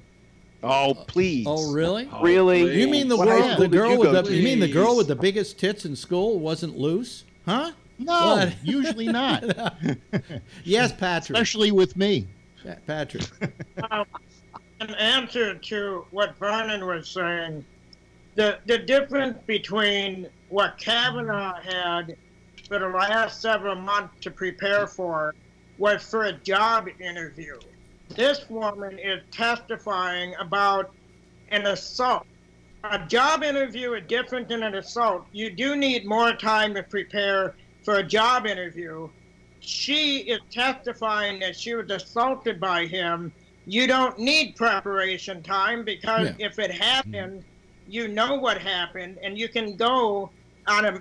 Oh, please. Oh, really? Really? You mean the What girl, the girl with the to? you mean the girl with the biggest tits in school wasn't loose? Huh? No, What? usually not. Yes, Patrick. Especially with me. Patrick. Um, in answer to what Vernon was saying, the the difference between what Kavanaugh had for the last several months to prepare for was for a job interview. This woman is testifying about an assault. A job interview is different than an assault. You do need more time to prepare for a job interview. She is testifying that she was assaulted by him you don't need preparation time because Yeah. if it happened, you know what happened, and you can go on a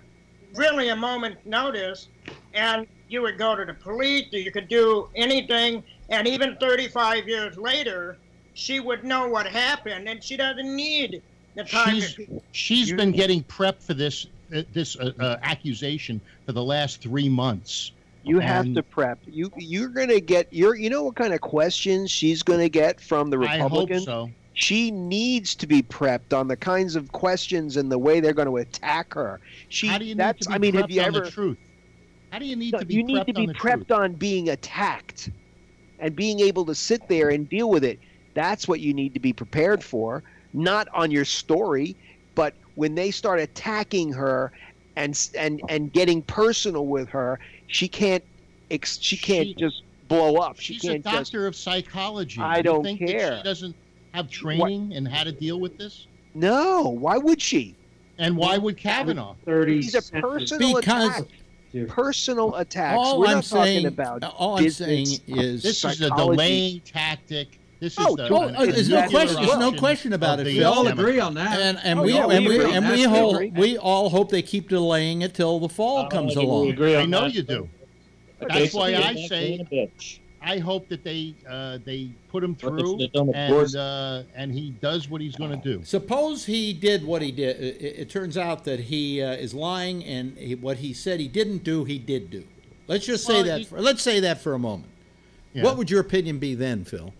really a moment's notice, and you would go to the police, or you could do anything, and even 35 years later, she would know what happened, and she doesn't need the time. She's to, she's You- been getting prepped for this uh, this uh, uh, accusation for the last three months. You have And- to prep. You you're gonna get your. You know what kind of questions she's gonna get from the I hope so. She needs to be prepped on the kinds of questions and the way they're going to attack her. She. How do you need to be I mean, prepped have you on ever? the truth? How do you need No, to be you need to be on prepped truth? on being attacked and being able to sit there and deal with it. That's what you need to be prepared for, not on your story, but when they start attacking her and and and getting personal with her, she can't ex- she can't She- just blow up. She She's a can't just doctor of psychology. I don't think that care. she doesn't have training in how to deal with this. No, why would she? And why would Kavanaugh? Thirty. These are personal Because- attacks. Personal attacks. All We're I'm not saying, talking about all I'm saying is, This is a delaying tactic. This is Oh, the, oh, an oh, there's no question. There's no question about it, We all agree on that. and and Oh, we yeah, and we we and we That's hold we all hope they keep delaying it till the fall comes I along. agree I know that. you do. That's so why you're I say a bitch. I hope that they uh, they put him through should've done with and uh, and he does what he's going to do. Suppose he did what he did. It, it turns out that he uh, is lying, and he, what he said he didn't do, he did do. Let's just say Well, that. he- for, let's say that for a moment. Yeah. What would your opinion be then, Phil?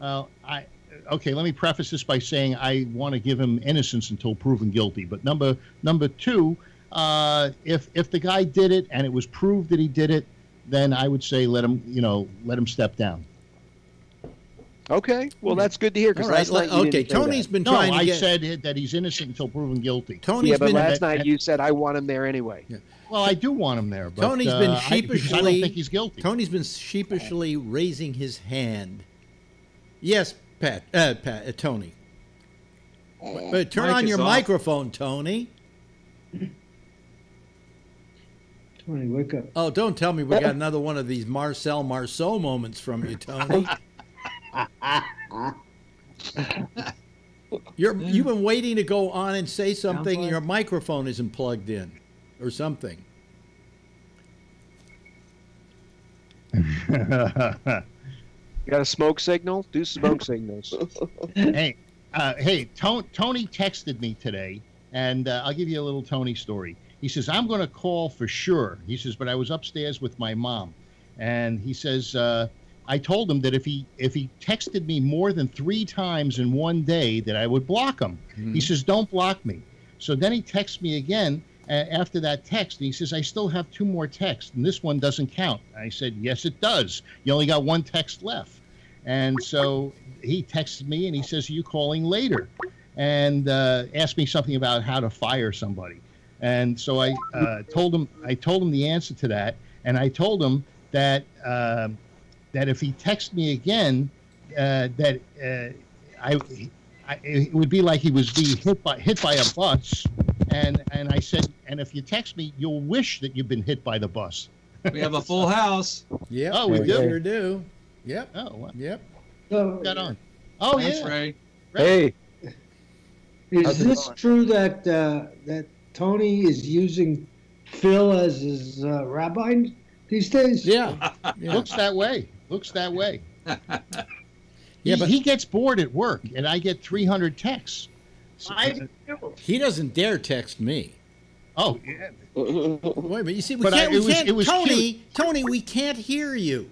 Well, I okay. Let me preface this by saying I want to give him innocence until proven guilty. But number number two, uh, if if the guy did it and it was proved that he did it, then I would say let him you know let him step down. Okay, well that's good to hear. Because All right. last night okay. didn't say Tony's that. been No, trying to I get. said that he's innocent until proven guilty. Tony's Yeah, but been. last night you said I want him there anyway. Well, I do want him there. But, Tony's uh, been I- because I, sheepishly. don't think he's guilty. Tony's been sheepishly raising his hand. Yes, Pat. Uh, Pat. Uh, Tony. But turn Mic on your off. microphone, Tony. Tony, wake up. Oh, don't tell me we got another one of these Marcel Marceau moments from you, Tony. You're you've been waiting to go on and say something, and your microphone isn't plugged in, or something. You got a smoke signal? Do smoke signals. hey, uh, hey, To- Tony texted me today, and uh, I'll give you a little Tony story. He says, I'm going to call for sure. He says, but I was upstairs with my mom. And he says, uh, I told him that if he if he texted me more than three times in one day, that I would block him. He says, don't block me. So then he texts me again uh, after that text, and he says, I still have two more texts, and this one doesn't count. I said, yes, it does. You only got one text left. And so he texts me and he says, Are you calling later? And uh, asked me something about how to fire somebody. And so I uh, told him I told him the answer to that, and I told him that um that if he texted me again, uh, that uh, I, I it would be like he was being hit by hit by a bus. And and I said, and if you text me, you'll wish that you've been hit by the bus. We have a full house. Yeah. Oh, we we do? sure do. Yep. Oh, well, Yep. So, got on. Oh Thanks, yeah. Ray. hey, is How's this true that uh, that Tony is using Phil as his uh, rabbi these days? Yeah. yeah. Looks that way. Looks that way. Yeah, but- he gets bored at work, and I get 300 texts. I do. He doesn't dare text me. Oh, yeah. Wait, but you see, we But can't. it we was- can't. it was Tony, Tony, we can't hear you.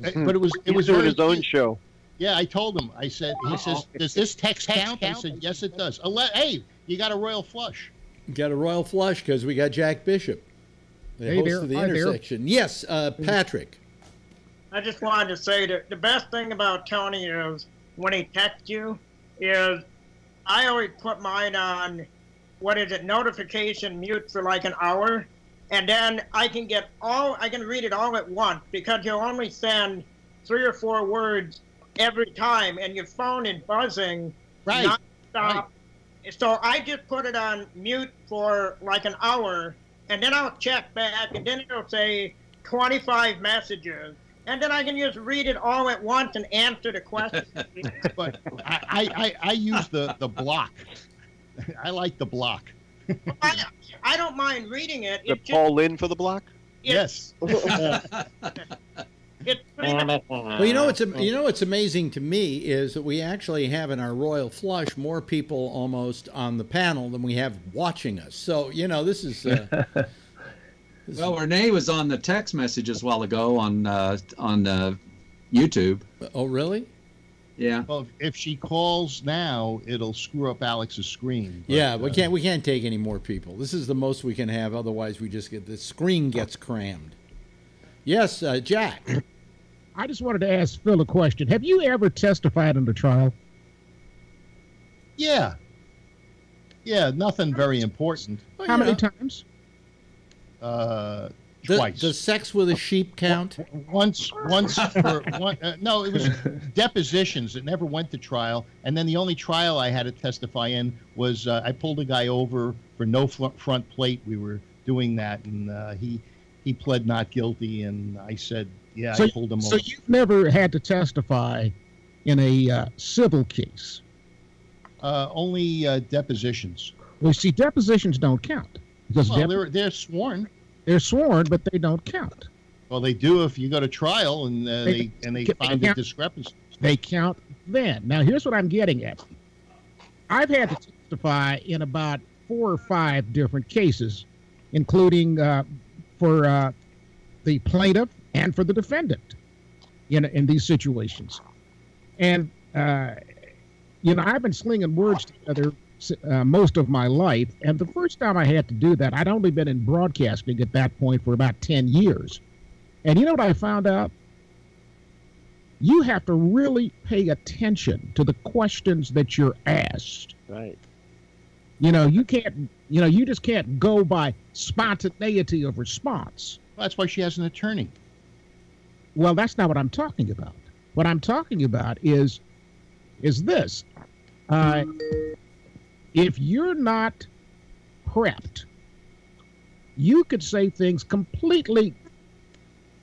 but it was it he's was doing his own show. Yeah, I told him. I said. He says, "Does this text count?" I said, "Yes, it does." Ele- hey, you got a royal flush. Got a royal flush because we got Jack Bishop, the Hey host there, of the hi there. intersection. Yes, uh, Patrick. I just wanted to say that the best thing about Tony is when he texts you is I always put mine on what is it notification mute for like an hour and then I can get all I can read it all at once because you'll only send three or four words every time and your phone is buzzing Right. nonstop. So I just put it on mute for like an hour and then I'll check back and then it'll say 25 messages and then I can just read it all at once and answer the question. But I, I, I, I use the the block. I like the block. I, I don't mind reading it. The It's just, Paul Lynde for the block. it's, Yes. Uh, it's Well, you know what's you know what's amazing to me is that we actually have in our royal flush more people almost on the panel than we have watching us. So you know this is. Uh, this Well, Renee was on the text messages a while ago on uh, on uh, YouTube. oh really? Yeah. Well, if she calls now, it'll screw up Alex's screen. but, Yeah, we uh, can't we can't take any more people. This is the most we can have. Otherwise, we just get the screen gets crammed. Yes, uh, Jack. I just wanted to ask Phil a question. Have you ever testified in the trial? Yeah. Yeah, nothing very important. How many yeah. times? Uh, Does- twice. Does sex with a sheep count? once once for one uh, no it was depositions it never went to trial and then the only trial i had to testify in was uh, i pulled a guy over for no front plate we were doing that and uh, he he pled not guilty and i said yeah so, i pulled him so over you've never had to testify in a uh, civil case. uh, only uh, depositions Well, see, depositions don't count because well they're they're sworn they're sworn, but they don't count. well they do if you go to trial and uh, They- they and they they find a count- discrepancy They count then. Now, here's what I'm getting at. I've had to testify in about four or five different cases, including uh, for uh, the plaintiff and for the defendant in in these situations. And uh, you know, I've been slinging words together uh, most of my life, and the first time I had to do that, I'd only been in broadcasting at that point for about ten years. And you know what I found out? you have to really pay attention to the questions that you're asked. Right. You know, you can't, you know, you just can't go by spontaneity of response. that's why she has an attorney Well, that's not what I'm talking about. What I'm talking about is, is this: uh, if you're not prepped, you could say things completely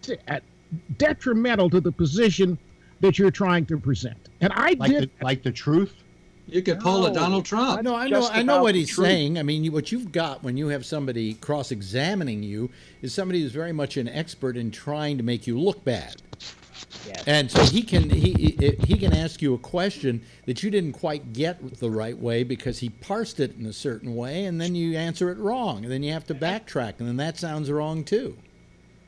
t- uh, detrimental to the position that you're trying to present. And I like did. the, like the truth You could pull a Donald Trump. I know, I know, I know what he's truth. saying. I mean, what you've got when you have somebody cross-examining you is somebody who's very much an expert in trying to make you look bad. Yes. And so he can he he he can ask you a question that you didn't quite get the right way because he parsed it in a certain way, and then you answer it wrong, and then you have to backtrack, and then that sounds wrong too.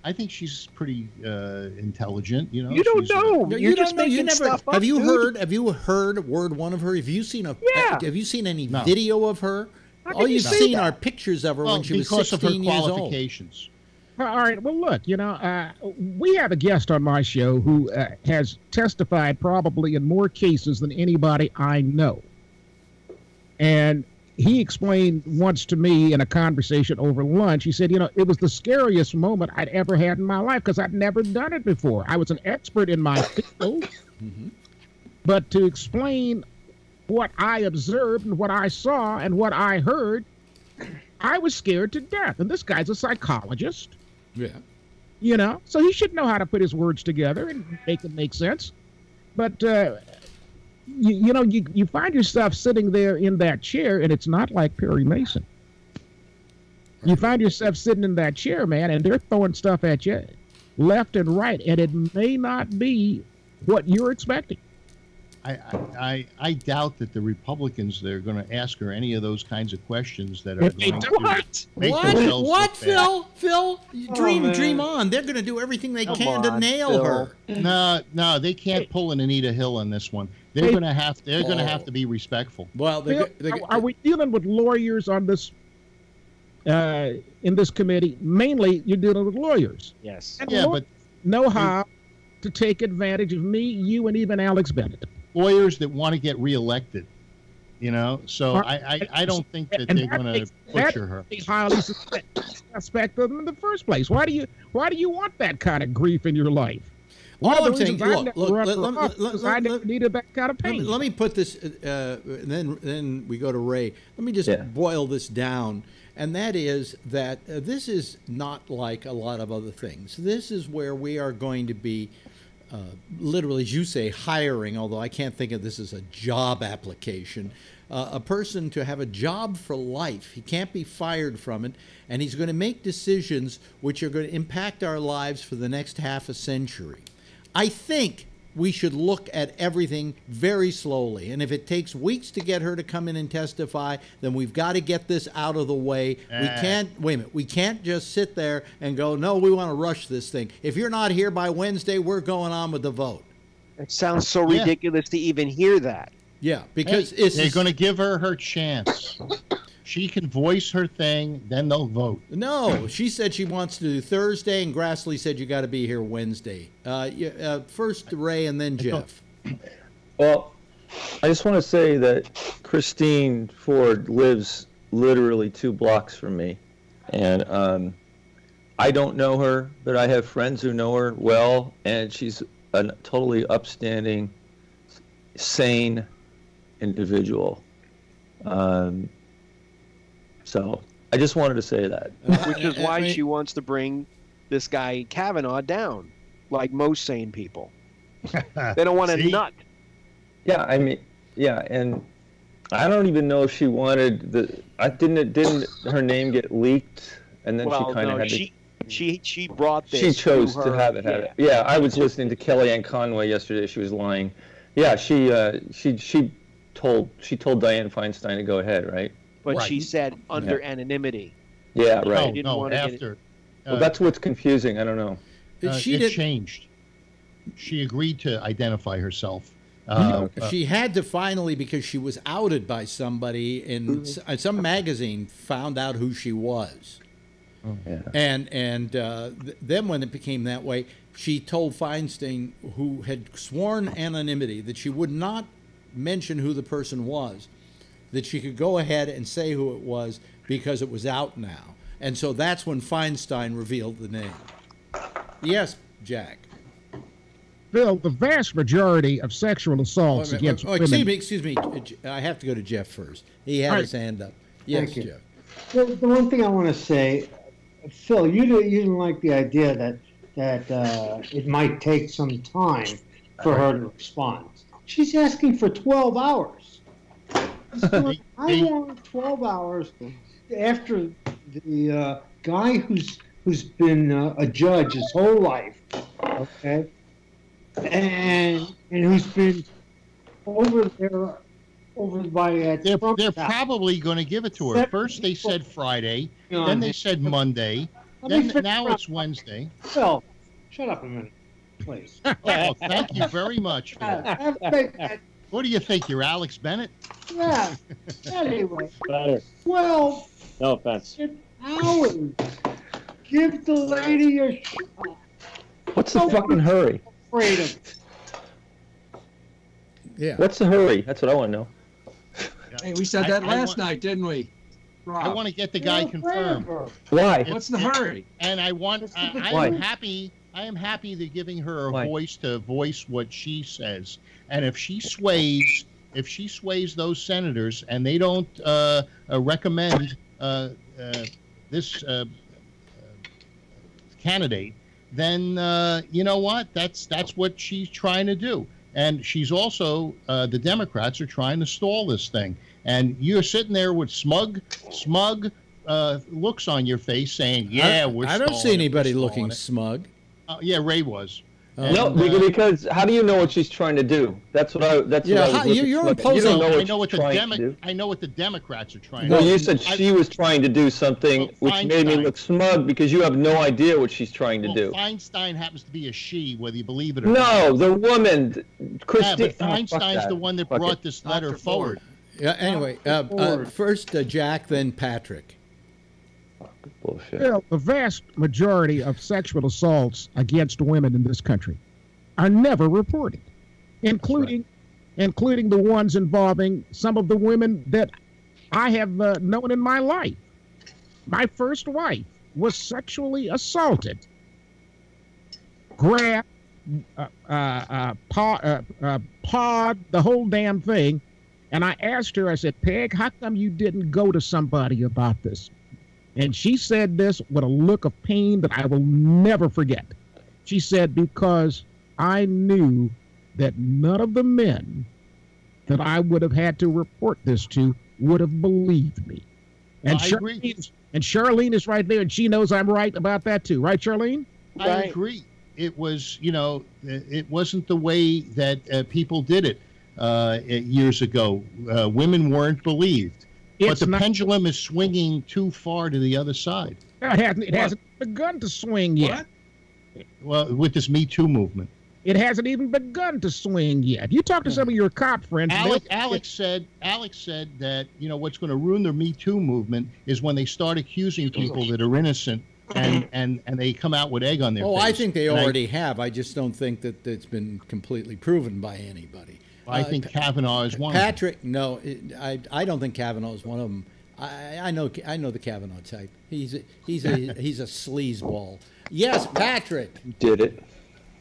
I think she's pretty uh, intelligent. You know, You don't She's, uh, know. No, You're you just don't. You making never stuff up, have you dude. heard have you heard word one of her? Have you seen a Yeah. Have you seen any No. video of her? How All you you've say seen that? are pictures of her well, when she was because of her 16 years old. qualifications. All right. Well, look, you know, uh, we have a guest on my show who uh, has testified probably in more cases than anybody I know. And he explained once to me in a conversation over lunch, he said, you know, it was the scariest moment I'd ever had in my life because I'd never done it before. I was an expert in my field, Mhm. but to explain what I observed and what I saw and what I heard, I was scared to death. And this guy's a psychologist Yeah. you know so he should know how to put his words together and make them make sense but uh you, you know you, you find yourself sitting there in that chair and it's not like perry mason you find yourself sitting in that chair man and they're throwing stuff at you left and right and it may not be what you're expecting I, I, I, I doubt that the Republicans they're going to ask her any of those kinds of questions that are If going to What? make What? themselves What, look bad. Phil? Phil, Oh, dream, dream on. They're going to do everything they Come can to nail Phil. her. No, no, they can't pull an Anita Hill on this one. They're Hey. going to have they're going to Oh. have to be respectful. Well, they're, they're, are, are we dealing with lawyers on this uh in this committee mainly you're dealing with lawyers Yes. and Yeah, lawyers but know how to take advantage of me you and even alex bennett lawyers that want to get reelected, you know. So Are- I, I, I don't think that they're that going makes- to that butcher her. be highly suspect, suspect of them in the first place. Why do you why do you want that kind of grief in your life? One All of I'm the saying, I look, never look, run let- let me- let- let- let- needed that kind of let, me, pain. let me put this, uh, and then then we go to Ray. Let me just Yeah. boil this down, and that is that uh, this is not like a lot of other things. This is where we are going to be. Uh, literally, as you say, hiring, although I can't think of this as a job application, uh, a person to have a job for life. He can't be fired from it, and he's going to make decisions which are going to impact our lives for the next half a century. I think we should look at everything very slowly. And if it takes weeks to get her to come in and testify, then we've got to get this out of the way. We Ah. can't, wait a minute, we can't just sit there and go, no, we want to rush this thing. If you're not here by Wednesday, we're going on with the vote. It sounds so Yeah. ridiculous to even hear that. Yeah, because Hey, it's. they're going to give her her chance. She can voice her thing, then they'll vote. No, she said she wants to do Thursday, and Grassley said you got to be here Wednesday. Uh, uh, first Ray and then Jeff. Well, I just want to say that Christine Ford lives literally two blocks from me, and um, I don't know her, but I have friends who know her well, and she's a totally upstanding, sane individual. Um, so I just wanted to say that. Which is why she wants to bring this guy Kavanaugh down, like most sane people. They don't want a nut. Yeah, I mean, yeah, and I don't even know if she wanted the. I didn't. Didn't her name get leaked, and then well, she kind of no, had to. she, she she brought this. she chose to her- have it. Have it. Yeah, I was listening to Kellyanne Conway yesterday. She was lying. Yeah, she uh, she she told she told Diane Feinstein to go ahead, right? But Right. she said under anonymity. Yeah, No, right. didn't no, wanna get after. Well, uh, that's what's confusing. I don't know. uh, she it did. changed. She agreed to identify herself. Uh, uh, She had to finally because she was outed by somebody in s- uh, some magazine. Found out who she was, Yeah. and and uh, th- then when it became that way, she told Feinstein, who had sworn anonymity, that she would not mention who the person was, that she could go ahead and say who it was because it was out now, and so that's when Feinstein revealed the name. Yes, Jack. Bill, the vast majority of sexual assaults Oh, against oh, excuse women. me, excuse me. J- I have to go to Jeff first. He had All his hand up. Yes, Thank you. Jeff. The, the one thing I want to say, Phil, you didn't, you didn't like the idea that that uh, it might take some time for her to respond. She's asking for 12 hours. I want 12 hours after the uh, guy who's who's been uh, a judge his whole life, okay, and and who's been over there over by uh, they're they're house. probably going to give it to her. Seven First they people- said Friday, Hang on. then they said Monday, Let then now it's Wednesday. Phil, shut up a minute, please. Oh, thank you very much. Phil. Uh, have faith that- What do you think? You're Alex Bennett? yeah. Anyway, Better. twelve No offense. hours. Give the lady a shot. What's the fucking hurry? Afraid of Yeah. What's the hurry? That's what I want to know. Hey, we said that I last want- night, didn't we? I want to get the guy You're afraid of confirmed. her. Why? What's the hurry? And I want I, I am happy I am happy they're giving her a Why? voice to voice what she says. And if she sways if she sways those senators and they don't uh, uh, recommend uh, uh, this uh, uh, candidate, then uh, you know what? That's that's what she's trying to do. And she's also uh, the Democrats are trying to stall this thing. And you're sitting there with smug, smug uh, looks on your face, saying, "Yeah, I, we're." I don't see anybody looking it." smug. Uh, yeah, Ray was. Uh, No, uh, because, because how do you know what she's trying to do? That's what I. That's Yeah, what I was how- you- you're for. imposing- You don't know I know what the Demo- I know what the Democrats are trying Well, to do. you said I- she was trying to do something Well, which made me look smug because you have no idea what she's trying to well, do. Feinstein happens to be a she, whether you believe it or not. No, the woman, Yeah, Christine. but oh, fuck Feinstein's that. the one that Fuck brought it. this letter Dr. forward. Yeah. Anyway, uh, uh, first uh, Jack, then Patrick. Bullshit. The vast majority of sexual assaults against women in this country are never reported, including including the ones involving some of the women that I have uh, known in my life. My first wife was sexually assaulted, grabbed, uh, uh, uh, paw, uh, uh, pawed the whole damn thing. And I asked her, I said, Peg, how come you didn't go to somebody about this? And she said this with a look of pain that I will never forget. She said, Because I knew that none of the men that I would have had to report this to would have believed me. And, I. Charlene, is- and Charlene is right there, and she knows I'm right about that too. Right, Charlene? I Right. agree. It was, you know, it it wasn't the way that uh, people did it uh, years ago. Uh, women weren't believed. But the not, pendulum is swinging too far to the other side. it hasn't, it hasn't begun to swing yet. Well, with this Me Too movement. it hasn't even begun to swing yet. You talk to some of your cop friends. Alex, Alex said Alex said that you know what's going to ruin the Me Too movement is when they start accusing people that are innocent and and and they come out with egg on their Oh, face. I think they And already have. I just don't think that it's been completely proven by anybody. I, Uh, think Kavanaugh is one. of them. Patrick, no, it, I I don't think Kavanaugh is one of them. I, I know I know the Kavanaugh type. He's a, he's a he's a sleazeball. Yes, Patrick. Did it?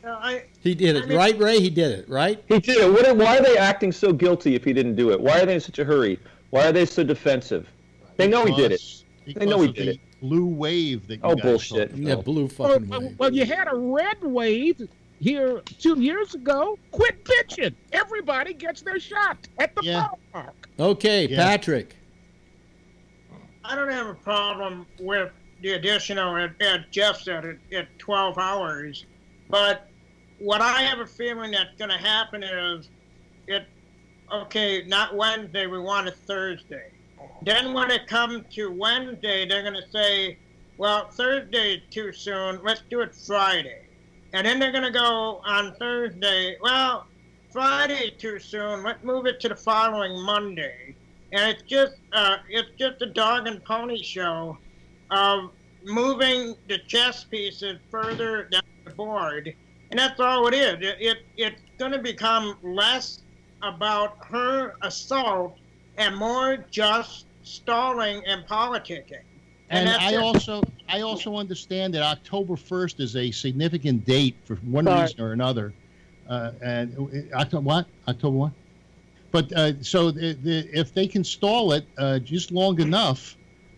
No, I, He did I it, mean- right, Ray? He did it, right? He did it. What, why are they acting so guilty if he didn't do it? Why are they in such a hurry? Why are they so defensive? They know he did it. They know he of did the it. Blue wave that you Oh, guys bullshit. talked Yeah, blue Well, fucking well, wave. well, you had a red wave here two years ago. Quit bitching. Everybody gets their shot at the Yeah. ballpark. Okay, Yeah. Patrick. I don't have a problem with the additional, as as Jeff said, at, at 12 hours. But what I have a feeling that's going to happen is it, okay, not Wednesday, we want it Thursday. Then when it comes to Wednesday, they're going to say, well, Thursday is too soon, let's do it Friday. And then they're going to go on Thursday, well, Friday too soon, let's move it to the following Monday and it's just uh, it's just a dog and pony show of moving the chess pieces further down the board, and that's all it is. It, it it's going to become less about her assault and more just stalling and politicking. And that's I it. also I also understand that October first is a significant date for one Sorry. reason or another. Uh, and October what? October what? But uh, so the, the, if they can stall it uh, just long enough,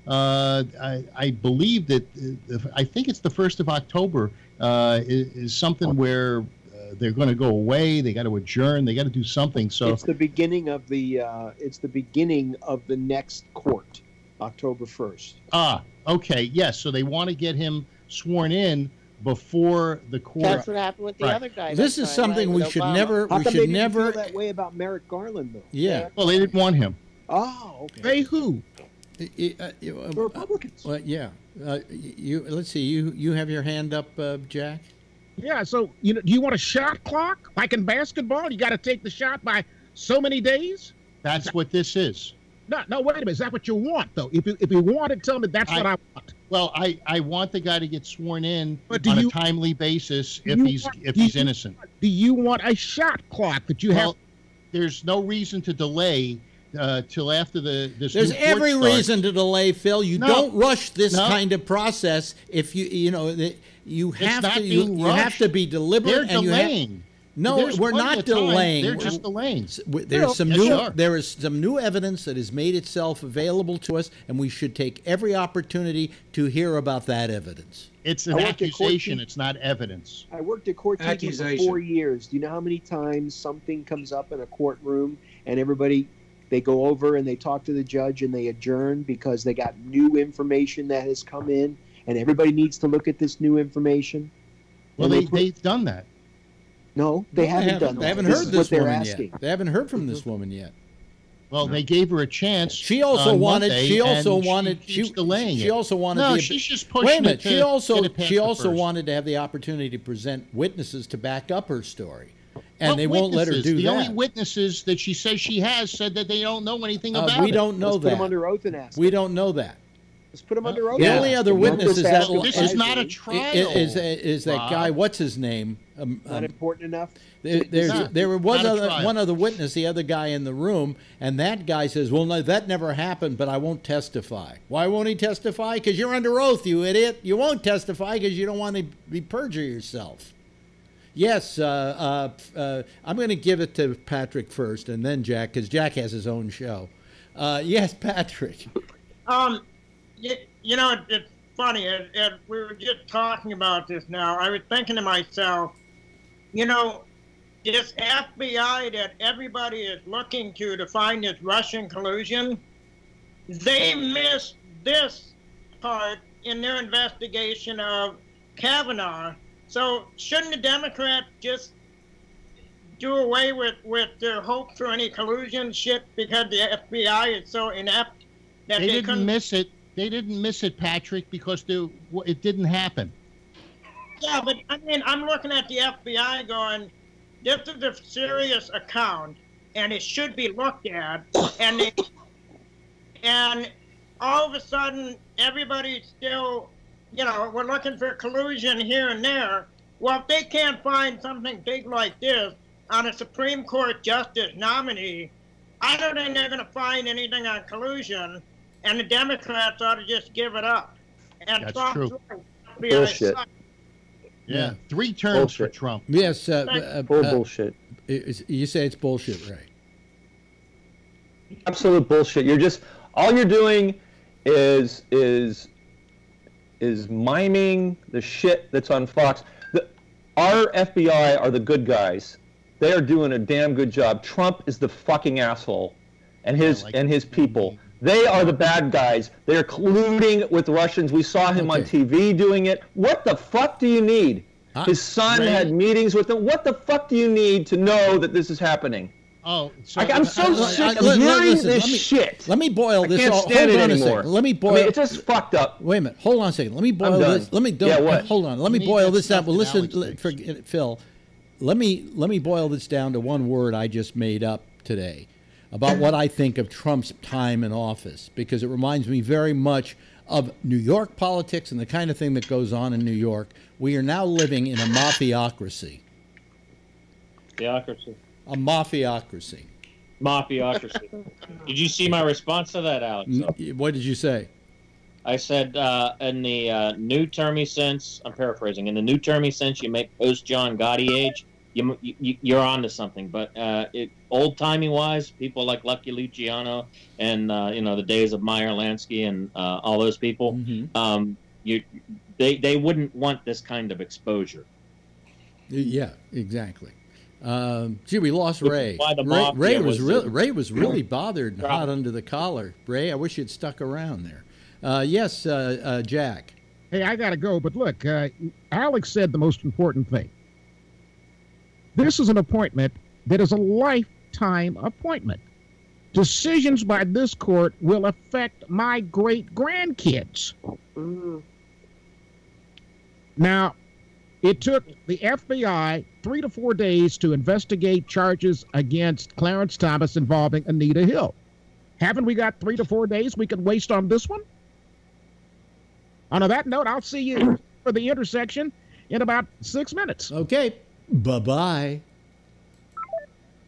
uh, I, I believe that uh, the, I think it's the first of October uh, is, is something where uh, they're going to go away. They got to adjourn. They got to do something. So it's the beginning of the uh, it's the beginning of the next court, October first. ah okay yes. So they want to get him sworn in before the court. That's what happened with the Right. other guy. This that is time, something right, we with should Obama. never How we come they should never feel that way about Merrick Garland though? Yeah. Well, they didn't want him. Oh, okay. They who? I- I- uh, you- uh, Republicans. well, yeah. Uh, you let's see. You you have your hand up, uh, Jack. Yeah. So you know, do you want a shot clock like in basketball? You got to take the shot by so many days. That's what this is. No, no. Wait a minute. Is that what you want though? If you if you want it, tell me that's what I- I want. Well, I, I want the guy to get sworn in But do on you- a timely basis if he's want- if do he's you- innocent. Do you want a shot clock that you have? There's no reason to delay uh, till after the this. There's new court every starts. reason to delay, Phil. You No. don't rush this No. kind of process. If you you know that you have to you, you have to be deliberate They're and you have delaying. No, There's we're not of time. delaying. They're just delaying. There's some Yes, new there is some new evidence that has made itself available to us, and we should take every opportunity to hear about that evidence. It's an went to court accusation. It's not evidence. I worked at court for four years. Do you know how many times something comes up in a courtroom and everybody they go over and they talk to the judge and they adjourn because they got new information that has come in and everybody needs to look at this new information? Well, And they, they they've done that. No, they haven't done that. They haven't heard is this what they're woman asking. yet. They haven't heard from this woman yet. Well, they gave her a chance. She also on wanted. Monday, she also wanted. She, She, delaying she it. also wanted. No, the, she's just pushing Wait a minute. it she also. get it past She also first. wanted to have the opportunity to present witnesses to back up her story, and What they won't let her do the that. The only witnesses that she says she has said that they don't know anything Uh, about we don't know Let's put them that. under oath and ask. We don't know that. Let's put them under oath. The and only ask other them. Not witnesses that ask will- them This is not a trial. I- Is is that guy? What's his name? Um, Not um, important enough. There, there's, not. there was a other, one other witness, the other guy in the room, and that guy says, "Well, no, that never happened, but I won't testify." Why won't he testify? Because you're under oath, you idiot. You won't testify because you don't want to be perjure yourself. Yes, uh, uh, uh, I'm going to give it to Patrick first, and then Jack, because Jack has his own show. Uh, yes, Patrick. Um, you, you know, it, it's funny. It, it, we were just talking about this now. I was thinking to myself, you know, this FBI that everybody is looking to to find this Russian collusion, they missed this part in their investigation of Kavanaugh. So shouldn't the Democrats just do away with, with their hope for any collusion shit because the FBI is so inept that They they, didn't miss it. They didn't miss it, Patrick, because they, it didn't happen. Yeah, but I mean, I'm looking at the FBI going, this is a serious account, and it should be looked at. And they, and all of a sudden, everybody's still, you know, we're looking for collusion here and there. Well, if they can't find something big like this on a Supreme Court justice nominee, I don't think they're going to find anything on collusion, and the Democrats ought to just give it up. And That's Trump's true. Bullshit. sucks. Yeah, three terms for Trump. Yes. Uh, uh, Full uh, bullshit. is- you say it's bullshit, right? Absolute bullshit. You're just all you're doing is is is miming the shit that's on Fox. The, our FBI are the good guys. They are doing a damn good job. Trump is the fucking asshole, and his like and his people. They are the bad guys. They're colluding with Russians. We saw him on TV doing it. What the fuck do you need? Huh? His son Ray- had meetings with him. What the fuck do you need to know that this is happening? Oh, so I, I'm so I- I- sick of li- li- hearing listen, this let me- shit. Let me boil this. I this. can't all, stand hold it anymore. Let me boil. I mean, it's just fucked up. Wait a minute. Hold on a second. Let me boil done. this. Let me don't. Yeah, what? Hold on. Let me You boil this down. Well, listen, Alex li- forget, Phil. Let me let me boil this down to one word I just made up today about what I think of Trump's time in office because it reminds me very much of New York politics and the kind of thing that goes on in New York. We are now living in a mafiocracy. Theocracy. A mafiocracy. Mafiocracy. Did you see my response to that, Alex? N- What did you say? I said uh, in the uh, new termy sense, I'm paraphrasing. In the new termy sense, you make post John Gotti age. You, you you're on to something. But uh, it, old timey wise, people like Lucky Luciano and uh, you know the days of Meyer Lansky and uh, all those people, Mhm. um, you they they wouldn't want this kind of exposure. Yeah, exactly. Um, gee, we lost Ray. why the Ray, Ray was, was real, the- Ray was really bothered and hot under the collar. Ray, I wish you'd stuck around there. Uh, yes, uh, uh, Jack. Hey, I got to go, but look, uh, Alex said the most important thing. This is an appointment that is a lifetime appointment. Decisions by this court will affect my great grandkids. Mm. Now, it took the FBI three to four days to investigate charges against Clarence Thomas involving Anita Hill. Haven't we got three to four days we could waste on this one? On that note, I'll see you for the intersection in about six minutes. Okay, bye bye.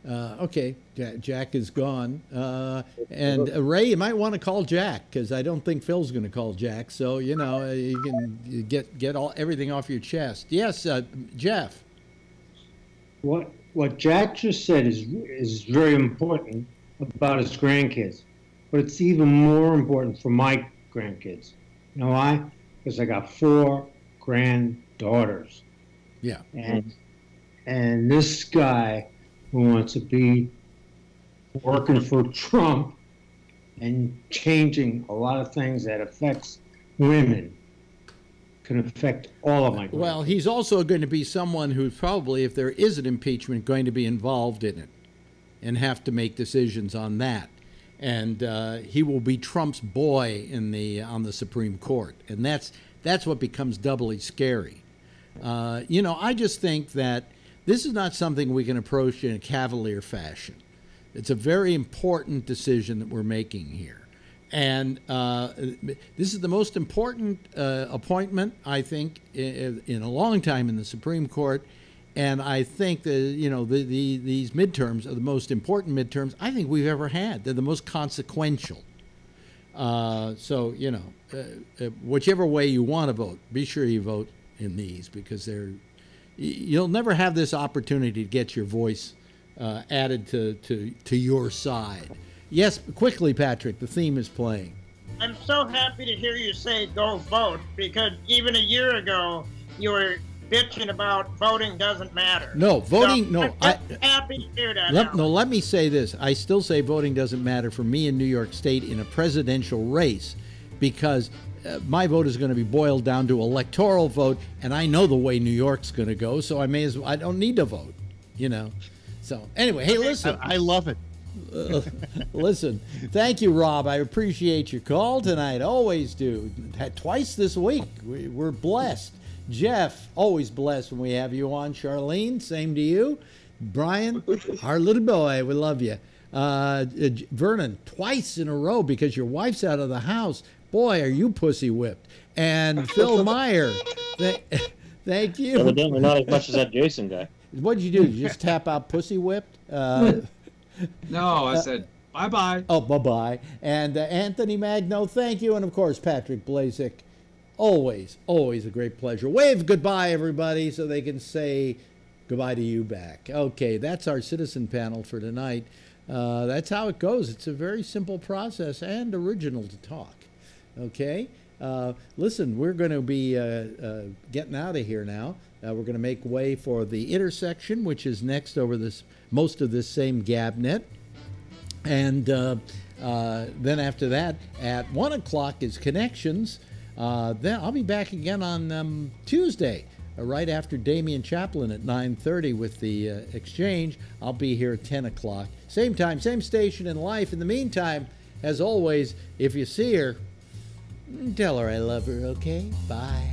Uh, okay, Jack is gone. Uh, and uh, Ray, you might want to call Jack because I don't think Phil's going to call Jack. So you know uh, you can get get all everything off your chest. Yes, uh, Jeff. What what Jack just said is is very important about his grandkids, but it's even more important for my grandkids. You know why? Because I got four granddaughters, Yeah. and and this guy who wants to be working for Trump and changing a lot of things that affects women can affect all of my grandkids. Well, he's also going to be someone who's probably, if there is an impeachment, going to be involved in it and have to make decisions on that. And uh, he will be Trump's boy in the on the Supreme Court, and that's that's what becomes doubly scary. Uh, you know, I just think that this is not something we can approach in a cavalier fashion. It's a very important decision that we're making here. And uh, this is the most important uh, appointment, I think, in, in a long time in the Supreme Court. And I think that, you know, the, the, these midterms are the most important midterms I think we've ever had. They're the most consequential. Uh, so, you know, uh, uh, whichever way you want to vote, be sure you vote in these because they're, you'll never have this opportunity to get your voice uh, added to, to, to your side. Yes, quickly, Patrick, the theme is playing. I'm so happy to hear you say go vote because even a year ago you were bitching about voting doesn't matter. No, voting, So, no, I'm I, happy to hear that. let, no, let me say this. I still say voting doesn't matter for me in New York State in a presidential race because uh, my vote is going to be boiled down to electoral vote, and I know the way New York's going to go, so I may as well, I don't need to vote, you know. So, anyway, hey, listen. I love it. Uh, listen, thank you, Rob. I appreciate your call tonight. Always do. Twice this week. We, we're blessed. Jeff, always blessed when we have you on. Charlene, same to you. Brian, our little boy, we love you. Uh, Vernon, twice in a row because your wife's out of the house. Boy, are you pussy whipped. And Phil Meyer, th- thank you. Evidently not as much as that Jason guy. What'd you do? You just tap out pussy whipped? Uh, No, I said bye bye. oh, bye bye. And uh, Anthony Magno, thank you. And of course, Patrick Blazik. Always, always a great pleasure. Wave goodbye, everybody, so they can say goodbye to you back. Okay, that's our citizen panel for tonight. Uh, that's how it goes. It's a very simple process and original to talk. Okay? Uh, listen, we're going to be uh, uh, getting out of here now. Uh, we're going to make way for the intersection, which is next over this most of this same GabNet. And uh, uh, then after that, at one o'clock is connections. Then I'll be back again on um, Tuesday, right after Damian Chaplin at 9:30 with the exchange. I'll be here at 10 o'clock, same time, same station in life. In the meantime, as always, if you see her, tell her I love her. Okay, bye.